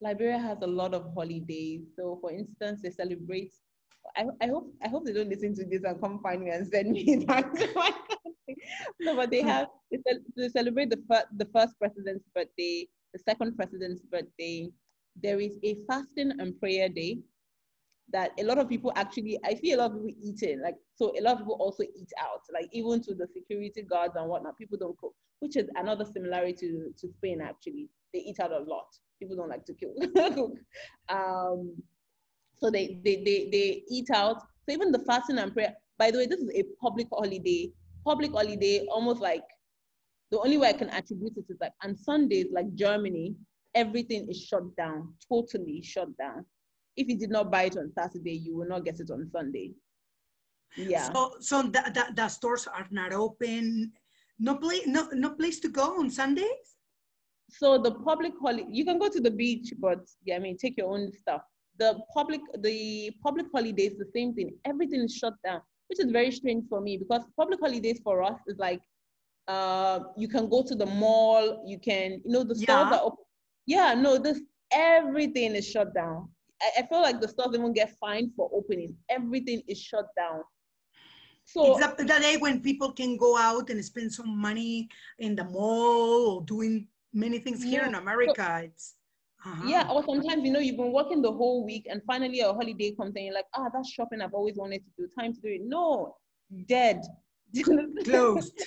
B: Liberia has a lot of holidays. So for instance, they celebrate. I, I hope I hope they don't listen to this and come find me and send me (laughs) back to my country. No, but they have they, they celebrate the first the first president's birthday, the second president's birthday. There is a fasting and prayer day that a lot of people actually, I see a lot of people eating, like, so a lot of people also eat out, like even to the security guards and whatnot, people don't cook, which is another similarity to, to Spain actually. They eat out a lot. People don't like to (laughs) cook. um, so they, they, they, they eat out. So even the fasting and prayer, by the way, this is a public holiday, public holiday, almost like the only way I can attribute it is like on Sundays, like Germany, everything is shut down, totally shut down if you did not buy it on Saturday, you will not get it on Sunday. Yeah.
A: So, so the, the, the stores are not open. No place, no, no place to go on Sundays.
B: So the public holiday, you can go to the beach, but yeah, I mean, take your own stuff. The public, the public holidays, the same thing. Everything is shut down, which is very strange for me because public holidays for us is like, uh, you can go to the mall, you can, you know, the stores yeah. are open. Yeah, no, this everything is shut down. I, I feel like the stores even get fined for opening. Everything is shut down.
A: So except the day when people can go out and spend some money in the mall or doing many things here yeah. in America. It's
B: uh-huh. yeah, or sometimes you know you've been working the whole week and finally a holiday comes and you're like, ah, oh, that's shopping I've always wanted to do. Time to do it. No, dead. (laughs)
A: Closed.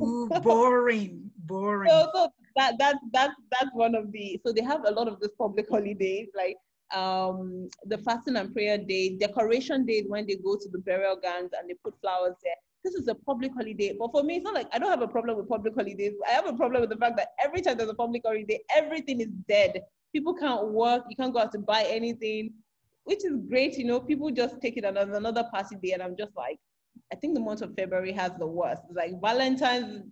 A: Ooh, boring, boring.
B: So, so that that that's that's one of the so they have a lot of these public holidays like um, the fasting and prayer day, decoration day when they go to the burial grounds and they put flowers there. This is a public holiday. But for me, it's not like I don't have a problem with public holidays. I have a problem with the fact that every time there's a public holiday, everything is dead. People can't work, you can't go out to buy anything, which is great. You know, people just take it as another party day. And I'm just like, I think the month of February has the worst. It's like Valentine's,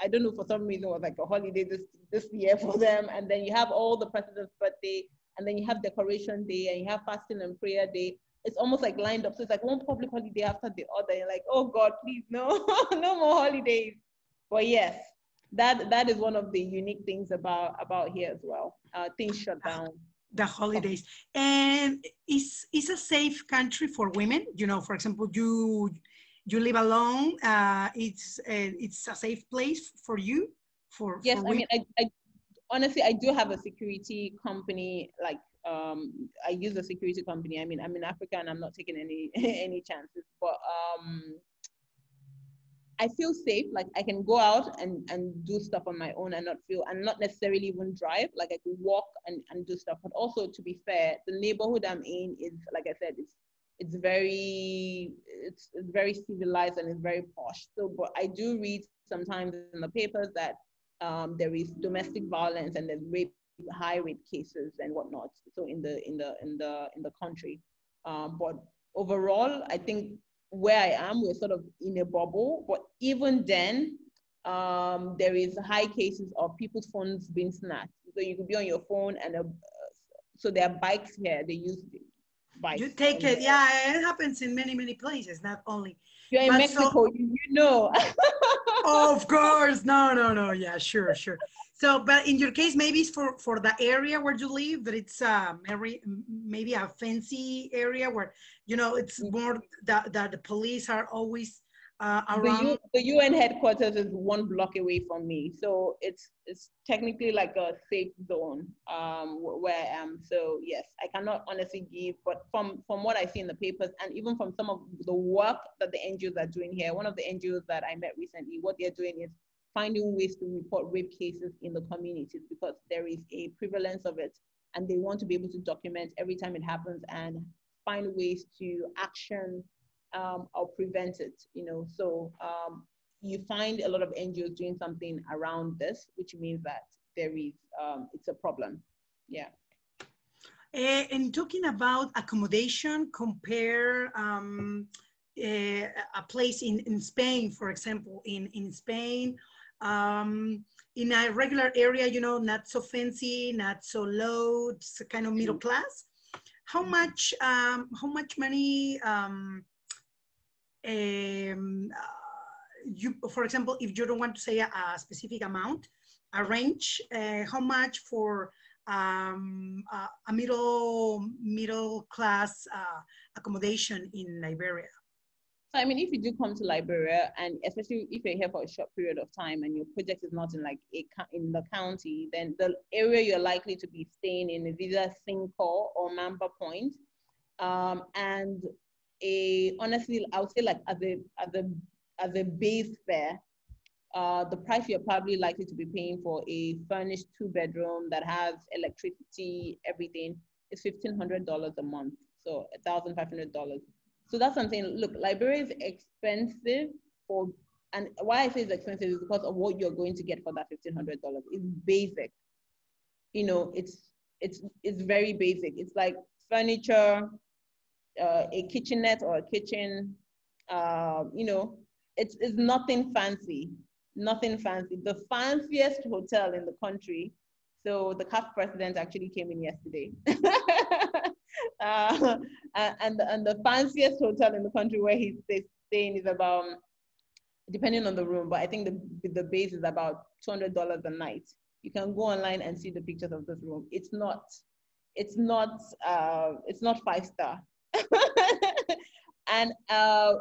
B: I don't know, for some reason was like a holiday this, this year for them. And then you have all the president's birthday and then you have decoration day and you have fasting and prayer day. It's almost like lined up. So it's like one public holiday after the other. You're like, oh God, please, no, (laughs) no more holidays. But yes. that that is one of the unique things about about here as well. Uh, things shut down.
A: The holidays and is is a safe country for women. You know, for example, you you live alone. Uh, it's uh, it's a safe place for you. For
B: yes,
A: for
B: I mean, I, I honestly I do have a security company. Like um, I use a security company. I mean, I'm in Africa and I'm not taking any (laughs) any chances, but um I feel safe. Like I can go out and, and do stuff on my own and not feel and not necessarily even drive. Like I can walk and, and do stuff. But also to be fair, the neighborhood I'm in is like I said, it's it's very it's, it's very civilized and it's very posh. So but I do read sometimes in the papers that um, there is domestic violence and there's rape high rate cases and whatnot. So in the in the in the in the country. Um, but overall, I think where I am, we're sort of in a bubble. But even then, um, there is high cases of people's phones being snatched. So you could be on your phone and a, uh, so there are bikes here. They use bikes.
A: You take it. Yeah, it happens in many many places, not only.
B: You're in but Mexico, so, you, you know. (laughs)
A: of course, no, no, no. Yeah, sure, sure. So, but in your case, maybe it's for for the area where you live that it's uh, maybe maybe a fancy area where you know it's mm. more that that the police are always uh, around.
B: The, U, the UN headquarters is one block away from me, so it's it's technically like a safe zone um, where I am. So yes, I cannot honestly give, but from from what I see in the papers and even from some of the work that the NGOs are doing here, one of the NGOs that I met recently, what they're doing is finding ways to report rape cases in the communities because there is a prevalence of it and they want to be able to document every time it happens and find ways to action um, or prevent it you know so um, you find a lot of ngos doing something around this which means that there is um, it's a problem yeah
A: uh, and talking about accommodation compare um, uh, a place in, in Spain, for example, in, in Spain, um, in a regular area, you know, not so fancy, not so low, it's kind of middle mm-hmm. class. How much, um, how much money, um, um, uh, you, for example, if you don't want to say a, a specific amount, a range, uh, how much for um, uh, a middle middle class uh, accommodation in Liberia?
B: So I mean, if you do come to Liberia, and especially if you're here for a short period of time, and your project is not in like a, in the county, then the area you're likely to be staying in is either Sinkor or Mamba Point. Um, and a honestly, I would say like as a as a as a base fare, uh, the price you're probably likely to be paying for a furnished two bedroom that has electricity, everything is fifteen hundred dollars a month, so thousand five hundred dollars so that's something, look, Liberia is expensive for, and why I say it's expensive is because of what you're going to get for that $1,500. It's basic. You know, it's, it's, it's very basic. It's like furniture, uh, a kitchenette or a kitchen, uh, you know, it's, it's nothing fancy, nothing fancy. The fanciest hotel in the country. So the CAF president actually came in yesterday. (laughs) uh, and, and the fanciest hotel in the country where he's staying is about, depending on the room, but I think the, the base is about $200 a night. You can go online and see the pictures of this room. It's not, it's not, uh, it's not five star. (laughs) and uh,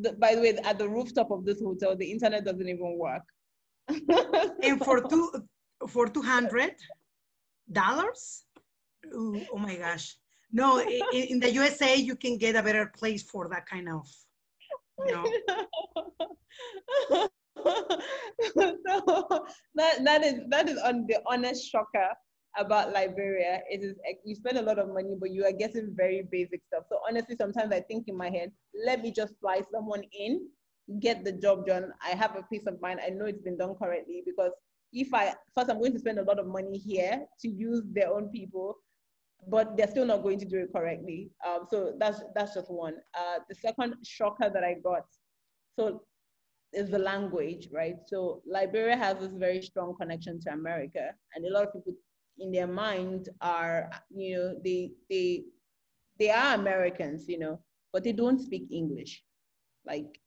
B: the, by the way, at the rooftop of this hotel, the internet doesn't even work. (laughs)
A: and for two, for two hundred dollars, oh my gosh! No, in, in, the USA, you can get a better place for that kind of, you know. (laughs)
B: so that, that is that is on the honest shocker about Liberia. It is you spend a lot of money, but you are getting very basic stuff. So honestly, sometimes I think in my head, let me just fly someone in, get the job done. I have a peace of mind. I know it's been done correctly because if I first I'm going to spend a lot of money here to use their own people, but they're still not going to do it correctly. Um, so that's that's just one. Uh, the second shocker that I got, so is the language, right? So Liberia has this very strong connection to America, and a lot of people in their mind are, you know, they they they are Americans, you know, but they don't speak English. Like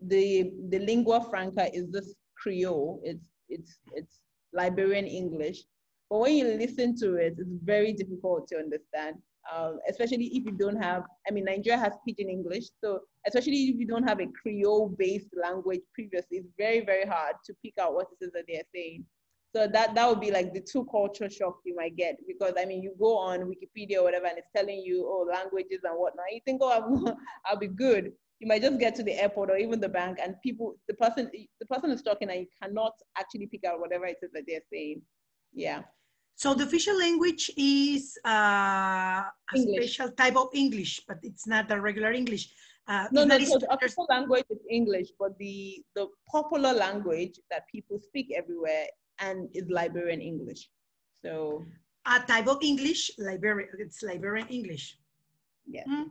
B: the the lingua franca is this Creole. It's it's it's Liberian English. But when you listen to it, it's very difficult to understand, um, especially if you don't have, I mean, Nigeria has pidgin English. So especially if you don't have a Creole-based language previously, it's very, very hard to pick out what it is that they're saying. So that, that would be like the two culture shock you might get because I mean, you go on Wikipedia or whatever and it's telling you, oh, languages and whatnot. You think, oh, I'll, (laughs) I'll be good you might just get to the airport or even the bank and people the person the person is talking and you cannot actually pick out whatever it is that they're saying yeah
A: so the official language is uh, a English. special type of English, but it's not the regular English.
B: Uh, no, no, so the official language is English, but the, the popular language that people speak everywhere and it's Liberian English. So
A: a type of English, Liberian, it's Liberian English.
B: Yeah. Mm.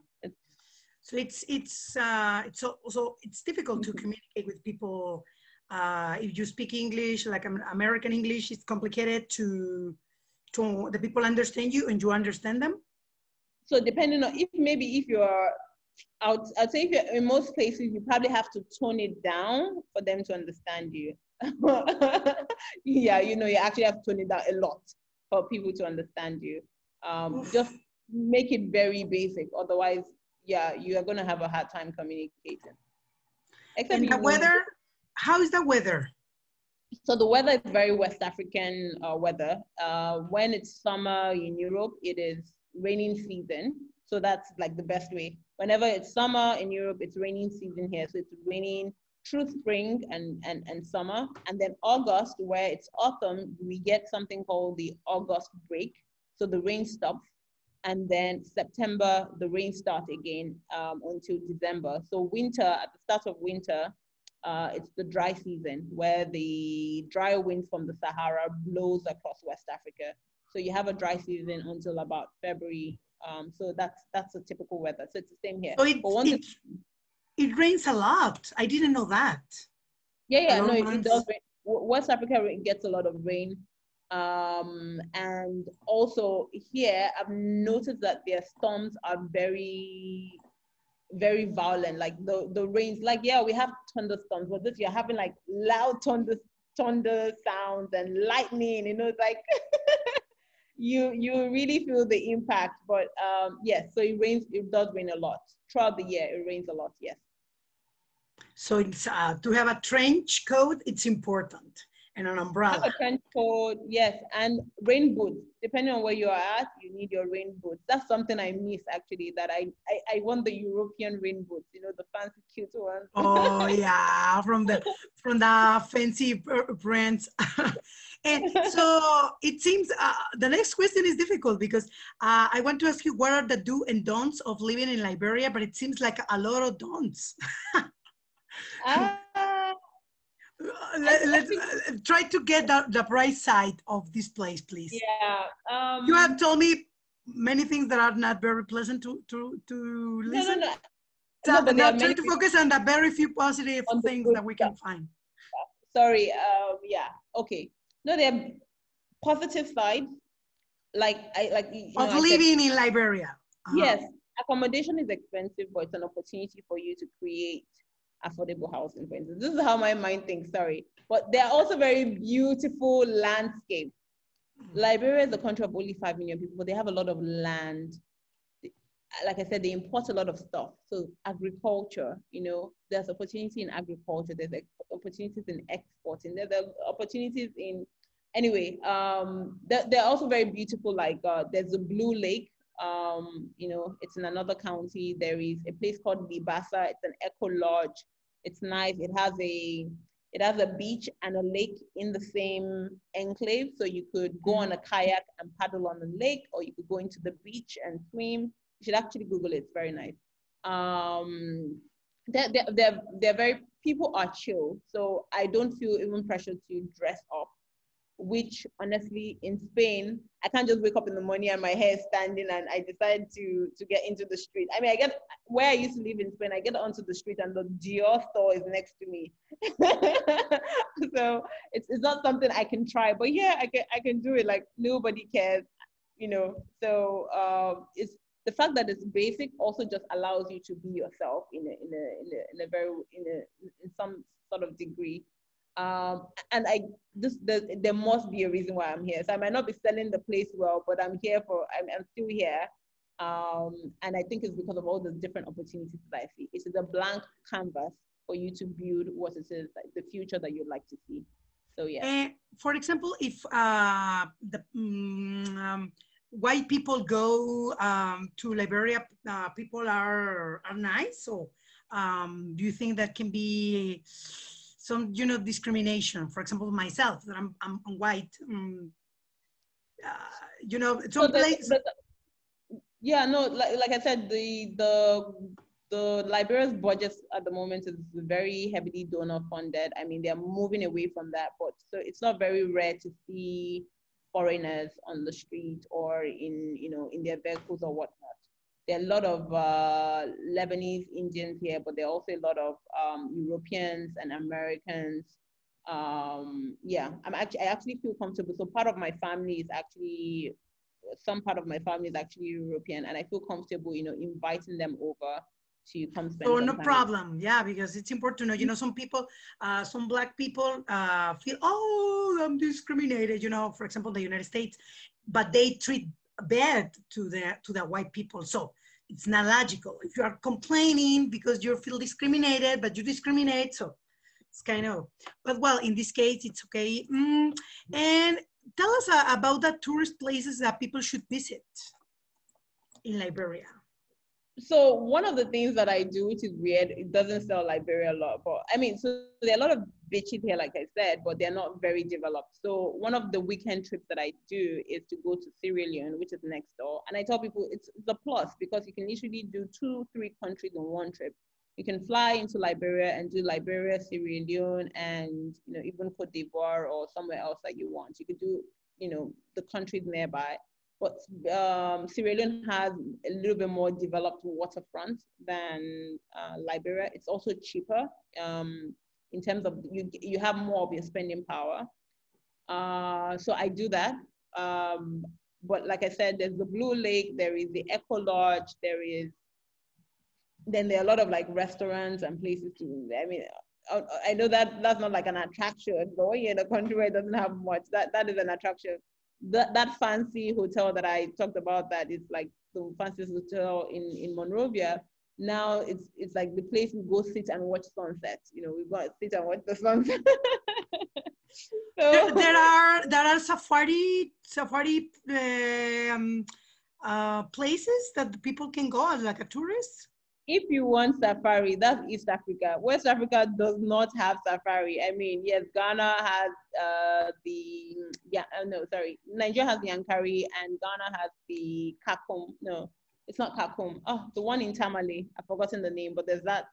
A: So it's it's uh, it's also it's difficult to mm-hmm. communicate with people. Uh, if you speak English, like American English, it's complicated to to the people understand you and you understand them.
B: So depending on if maybe if you're out, I'd say if you're in most places, you probably have to tone it down for them to understand you. (laughs) yeah, you know, you actually have to tone it down a lot for people to understand you. Um, just make it very basic. Otherwise, yeah, you are going to have a hard time communicating.
A: Except and the weather, how is the weather?
B: So the weather is very West African uh, weather. Uh, when it's summer in Europe, it is raining season. So that's like the best way. Whenever it's summer in Europe, it's raining season here. So it's raining through spring and, and, and summer. And then August, where it's autumn, we get something called the August break. So the rain stops and then September, the rain starts again um, until December. So winter, at the start of winter, uh, it's the dry season where the dry wind from the Sahara blows across West Africa. So you have a dry season until about February. Um, so that's that's a typical weather. So it's the same here.
A: So it, it, it, rains a lot. I didn't know that.
B: Yeah, yeah, no, it, it, does. Rain. West Africa gets a lot of rain. Um, and also here, I've noticed that their storms are very, very violent. Like the, the rains, like, yeah, we have thunderstorms, but this you're having like loud thunder, thunder sounds and lightning, you know, it's like (laughs) you, you really feel the impact. But um, yes, so it rains, it does rain a lot. Throughout the year, it rains a lot, yes.
A: So it's, uh, to have a trench coat, it's important and an umbrella.
B: Have a trench coat, yes, and rain boots. Depending on where you are at, you need your rain boots. That's something I miss actually. That I I, I want the European rain boots. You know, the fancy, cute ones.
A: oh (laughs) yeah, from the from the fancy brands. (laughs) and so it seems uh, the next question is difficult because uh, I want to ask you what are the do and don'ts of living in Liberia, but it seems like a lot of don'ts. (laughs) uh, let, us uh, try to get the, the bright side of this place, please.
B: Yeah. Um,
A: you have told me many things that are not very pleasant to to to listen. No, no, no. So no, but now try to focus on the very few positive things that we can find.
B: Sorry. Um, yeah. Okay. No, there are positive side, Like I like
A: of know, living said, in Liberia.
B: Uh -huh. Yes, accommodation is expensive, but it's an opportunity for you to create affordable housing, for instance. This is how my mind thinks, sorry. But they are also very beautiful landscapes. Liberia is a country of only 5 million people, but they have a lot of land. Like I said, they import a lot of stuff. So agriculture, you know, there's opportunity in agriculture, there's opportunities in exporting, there's opportunities in, anyway, um, they're, they're also very beautiful, like uh, there's a blue lake um, you know, it's in another county. There is a place called Libassa. It's an eco lodge. It's nice. It has a it has a beach and a lake in the same enclave. So you could go on a kayak and paddle on the lake, or you could go into the beach and swim. You should actually Google it. It's very nice. Um, they're, they're, they're, they're very, people are chill. So I don't feel even pressure to dress up which honestly in Spain, I can't just wake up in the morning and my hair is standing and I decide to to get into the street. I mean, I get where I used to live in Spain, I get onto the street and the Dior store is next to me. (laughs) so it's, it's not something I can try, but yeah, I can, I can do it. Like nobody cares, you know? So um, it's, the fact that it's basic also just allows you to be yourself in a, in a, in a, in a very, in a, in some sort of degree Um, and I this the, there must be a reason why I'm here. So I might not be selling the place well, but I'm here for I'm, I'm still here. Um, and I think it's because of all the different opportunities that I see. It is a blank canvas for you to build what it is like the future that you'd like to see. So yeah.
A: Uh, for example, if uh, the mm, um, white people go um, to Liberia, uh, people are are nice. So um, do you think that can be some you know discrimination? For example, myself, that I'm I'm white. Um, you know, some so place.
B: yeah, no, like, like I said, the the the Liberia's budget at the moment is very heavily donor funded. I mean, they're moving away from that, but so it's not very rare to see foreigners on the street or in you know in their vehicles or whatnot. There are a lot of uh, Lebanese Indians here, but there are also a lot of um, Europeans and Americans. Um, yeah, I'm actually I actually feel comfortable. So part of my family is actually some part of my family is actually European, and I feel comfortable, you know, inviting them over to come spend.
A: Oh, no time. problem. Yeah, because it's important to know. You know, some people, uh, some black people uh, feel, oh, I'm discriminated. You know, for example, the United States, but they treat bad to the to the white people. So it's not logical. If you are complaining because you feel discriminated, but you discriminate, so it's kind of. But well, in this case, it's okay. Mm, and tell us uh, about the tourist places that people should visit in Liberia
B: so one of the things that I do, which is weird, it doesn't sell Liberia a lot, but I mean, so there are a lot of beaches here, like I said, but they're not very developed. So one of the weekend trips that I do is to go to Sierra Leone, which is next door. And I tell people it's, it's a plus because you can literally do two, three countries in one trip. You can fly into Liberia and do Liberia, Sierra Leone, and you know even Cote d'Ivoire or somewhere else that you want. You could do you know the countries nearby but um, Sierra Leone has a little bit more developed waterfront than uh, Liberia. It's also cheaper um, in terms of you, you have more of your spending power. Uh, so I do that. Um, but like I said, there's the Blue Lake, there is the Eco Lodge, there is, then there are a lot of like restaurants and places to, I mean, uh, I know that that's not like an attraction, going in a country where it doesn't have much, that, that is an attraction that, that fancy hotel that I talked about that is like the fanciest hotel in, in Monrovia, now it's it's like the place we go sit and watch sunset. You know, we go sit and watch the sunset. (laughs)
A: so, there, there, are there are safari safari um, uh, places that people can go as like a tourist
B: if you want safari, that's East Africa. West Africa does not have safari. I mean, yes, Ghana has uh, the yeah, uh, no, sorry, Nigeria has the Yankari and Ghana has the Kakum. No, it's not Kakum. Oh, the one in Tamale. I've forgotten the name, but there's that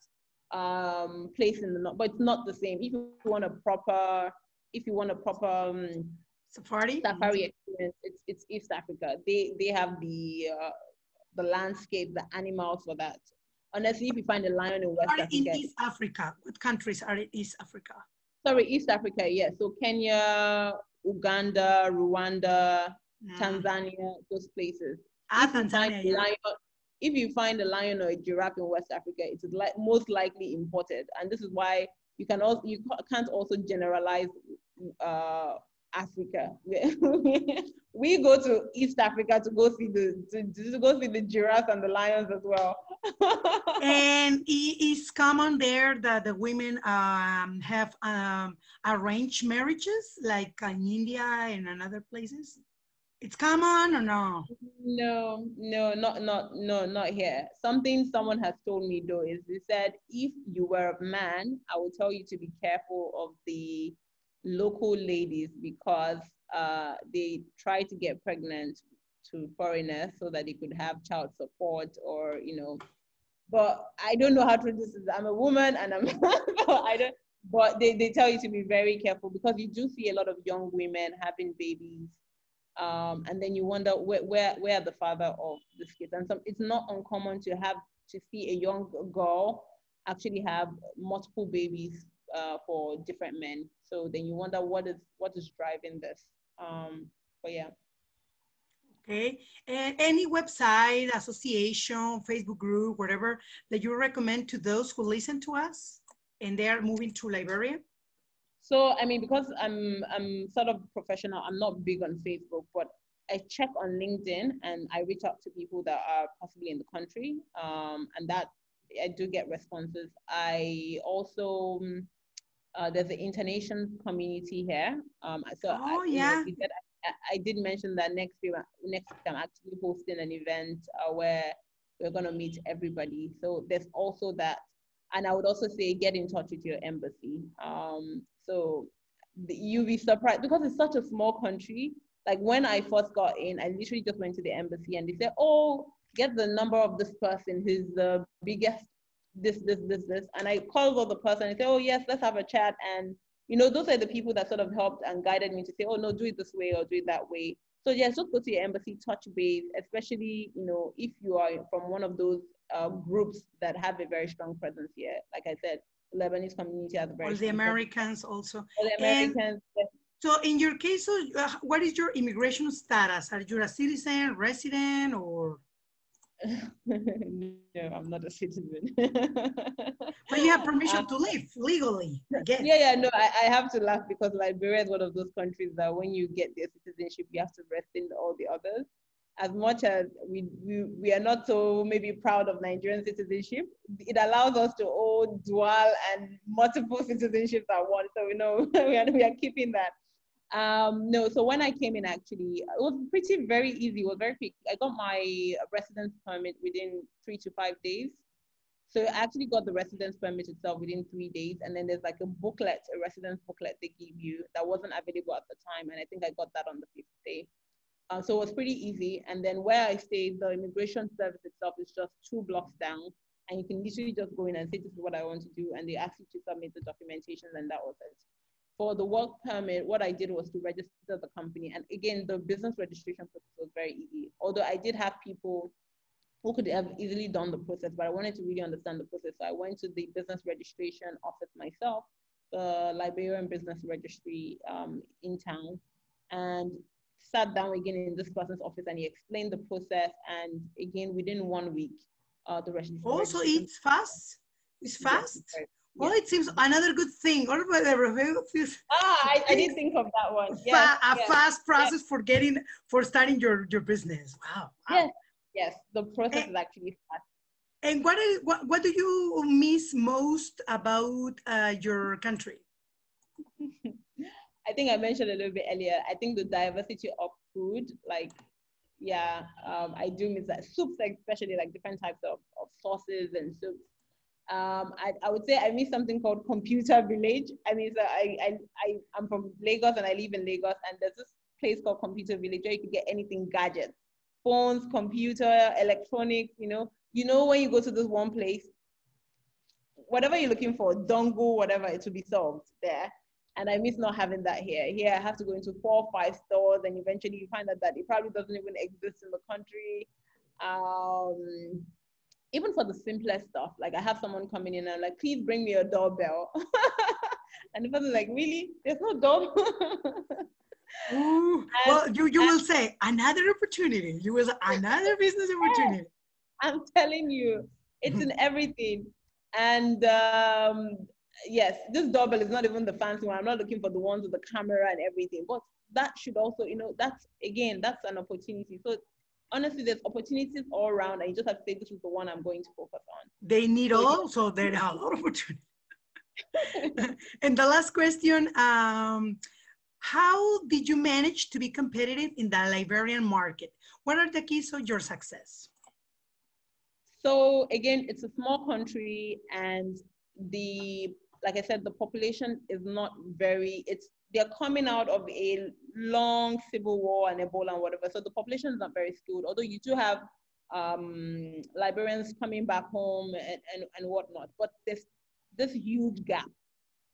B: um, place in the north, but it's not the same. If you want a proper, if you want a proper um,
A: safari
B: safari experience, it's it's East Africa. They they have the uh, the landscape, the animals for that honestly, if you find a lion in West
A: are
B: Africa.
A: in East Africa, what countries are in East Africa?
B: Sorry, East Africa, yes. So Kenya, Uganda, Rwanda, yeah. Tanzania, those places.
A: Tanzania, yeah.
B: lion, if you find a lion or a giraffe in West Africa, it is like most likely imported. And this is why you can also you can't also generalize uh, Africa. (laughs) we go to East Africa to go see the to, to go see the giraffes and the lions as well. (laughs)
A: and it is common there that the women um, have um, arranged marriages, like in India and in other places. It's common or no?
B: No, no, not not no, not here. Something someone has told me though is they said if you were a man, I would tell you to be careful of the local ladies because uh, they try to get pregnant to foreigners so that they could have child support or you know but i don't know how to this i'm a woman and i'm (laughs) i don't but they, they tell you to be very careful because you do see a lot of young women having babies um, and then you wonder where, where where the father of this kids and some it's not uncommon to have to see a young girl actually have multiple babies uh, for different men. So then you wonder what is what is driving this. Um, but yeah.
A: Okay. And any website, association, Facebook group, whatever that you recommend to those who listen to us and they are moving to Liberia?
B: So I mean, because I'm I'm sort of professional, I'm not big on Facebook, but I check on LinkedIn and I reach out to people that are possibly in the country, um, and that I do get responses. I also uh, there's an international community here. Um, so
A: oh
B: I,
A: yeah.
B: You know, I, I, did mention that next week, next week I'm actually hosting an event uh, where we're gonna meet everybody. So there's also that, and I would also say get in touch with your embassy. Um, so you'll be surprised because it's such a small country. Like when I first got in, I literally just went to the embassy and they said, "Oh, get the number of this person who's the biggest this, this, this, this. And I called all the person and said, oh, yes, let's have a chat. And, you know, those are the people that sort of helped and guided me to say, oh, no, do it this way or do it that way. So, yes, just go to your embassy, touch base, especially, you know, if you are from one of those uh, groups that have a very strong presence here. Like I said, the Lebanese community has a very
A: All the Americans presence. also.
B: The Americans.
A: So in your case, so, uh, what is your immigration status? Are you a citizen, resident, or? (laughs)
B: no, I'm not a citizen. (laughs)
A: but you have permission um, to live legally. Again.
B: Yeah, yeah, no, I, I have to laugh because Liberia is one of those countries that when you get their citizenship, you have to rescind all the others. As much as we, we, we are not so maybe proud of Nigerian citizenship, it allows us to own dual and multiple (laughs) citizenships at once. So we know (laughs) we are, we are keeping that. Um, no, so when I came in, actually, it was pretty very easy. It was very quick. I got my residence permit within three to five days. So I actually got the residence permit itself within three days. And then there's like a booklet, a residence booklet they give you that wasn't available at the time. And I think I got that on the fifth day. Uh, so it was pretty easy. And then where I stayed, the immigration service itself is just two blocks down. And you can literally just go in and say, this is what I want to do. And they ask you to submit the documentation and that was it for the work permit, what I did was to register the company. And again, the business registration process was very easy. Although I did have people who could have easily done the process, but I wanted to really understand the process. So I went to the business registration office myself, the Liberian Business Registry um, in town, and sat down again in this person's office and he explained the process. And again, within one week, uh, the registration.
A: Also, it's fast. It's fast. Yes, well, it seems another good thing. Or whatever. (laughs)
B: Ah, I, I didn't think of that one.
A: Yeah, a yes, fast process yes. for getting for starting your your business. Wow. wow.
B: Yes, yes. The process and, is actually fast.
A: And what is what what do you miss most about uh, your country? (laughs)
B: I think I mentioned a little bit earlier. I think the diversity of food, like yeah, um, I do miss that. Soups, especially like different types of, of sauces and soups um, I, I would say I miss something called Computer Village. I mean, so I, I, I, I'm from Lagos and I live in Lagos, and there's this place called Computer Village where you can get anything gadgets, phones, computer, electronics, you know. You know, when you go to this one place, whatever you're looking for, dongle, whatever, it will be solved there. And I miss not having that here. Here, I have to go into four or five stores, and eventually you find out that it probably doesn't even exist in the country. Um, even for the simplest stuff, like I have someone coming in and I'm like, please bring me a doorbell. (laughs) and the person's like, really? There's no doorbell. (laughs)
A: Ooh, well, you, you will say another opportunity. You will say another (laughs) business opportunity.
B: I'm telling you, it's in everything. And um, yes, this doorbell is not even the fancy one. I'm not looking for the ones with the camera and everything. But that should also, you know, that's again, that's an opportunity. So honestly, there's opportunities all around, and you just have to say, this is the one I'm going to focus on.
A: They need all, so there are a lot of opportunities. (laughs) and the last question, um, how did you manage to be competitive in the Liberian market? What are the keys of your success?
B: So again, it's a small country and the, like I said, the population is not very, it's they're coming out of a long civil war and Ebola and whatever. So the population is not very skilled, although you do have um, Liberians coming back home and, and, and whatnot. But there's this huge gap.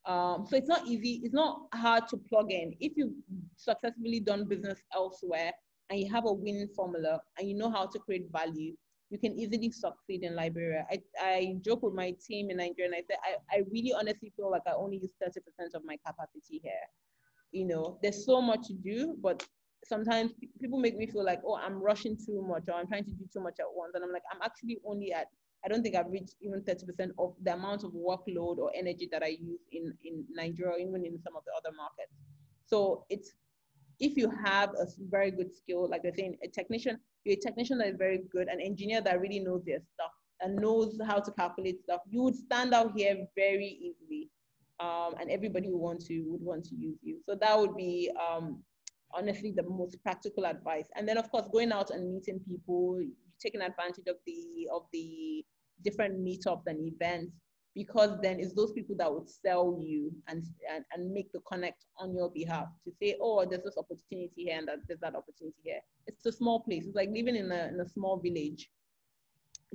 B: Um, so it's not easy, it's not hard to plug in. If you've successfully done business elsewhere and you have a winning formula and you know how to create value, you can easily succeed in Liberia. I, I joke with my team in Nigeria and I say, I, I really honestly feel like I only use 30% of my capacity here you know, there's so much to do, but sometimes people make me feel like, oh, I'm rushing too much or I'm trying to do too much at once. And I'm like, I'm actually only at I don't think I've reached even 30% of the amount of workload or energy that I use in, in Nigeria, even in some of the other markets. So it's if you have a very good skill, like I saying, a technician, you're a technician that is very good, an engineer that really knows their stuff and knows how to calculate stuff, you would stand out here very easily. Um, and everybody would want to would want to use you. So that would be um, honestly the most practical advice. And then of course going out and meeting people, taking advantage of the of the different meetups and events because then it's those people that would sell you and, and, and make the connect on your behalf to say, oh, there's this opportunity here and that, there's that opportunity here. It's a small place. It's like living in a, in a small village,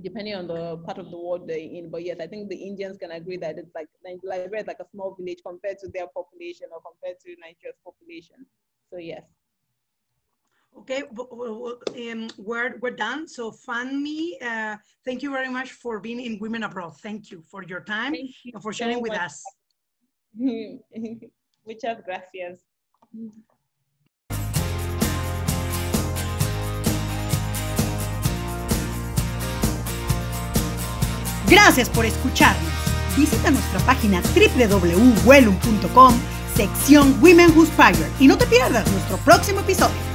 B: depending on the part of the world they're in. But yes, I think the Indians can agree that it's like Liberia is like a small village compared to their population or compared to Nigeria's population. So yes.
A: Okay, um, we're, we're done. So Funmi, uh, thank you very much for being in Women Abroad. Thank you for your time
B: you
A: and for sharing
B: so
A: with
B: much.
A: us. (laughs)
B: Muchas gracias.
A: Gracias por escucharnos. Visita nuestra página www.welum.com, sección Women Who Inspire, y no te pierdas nuestro próximo episodio.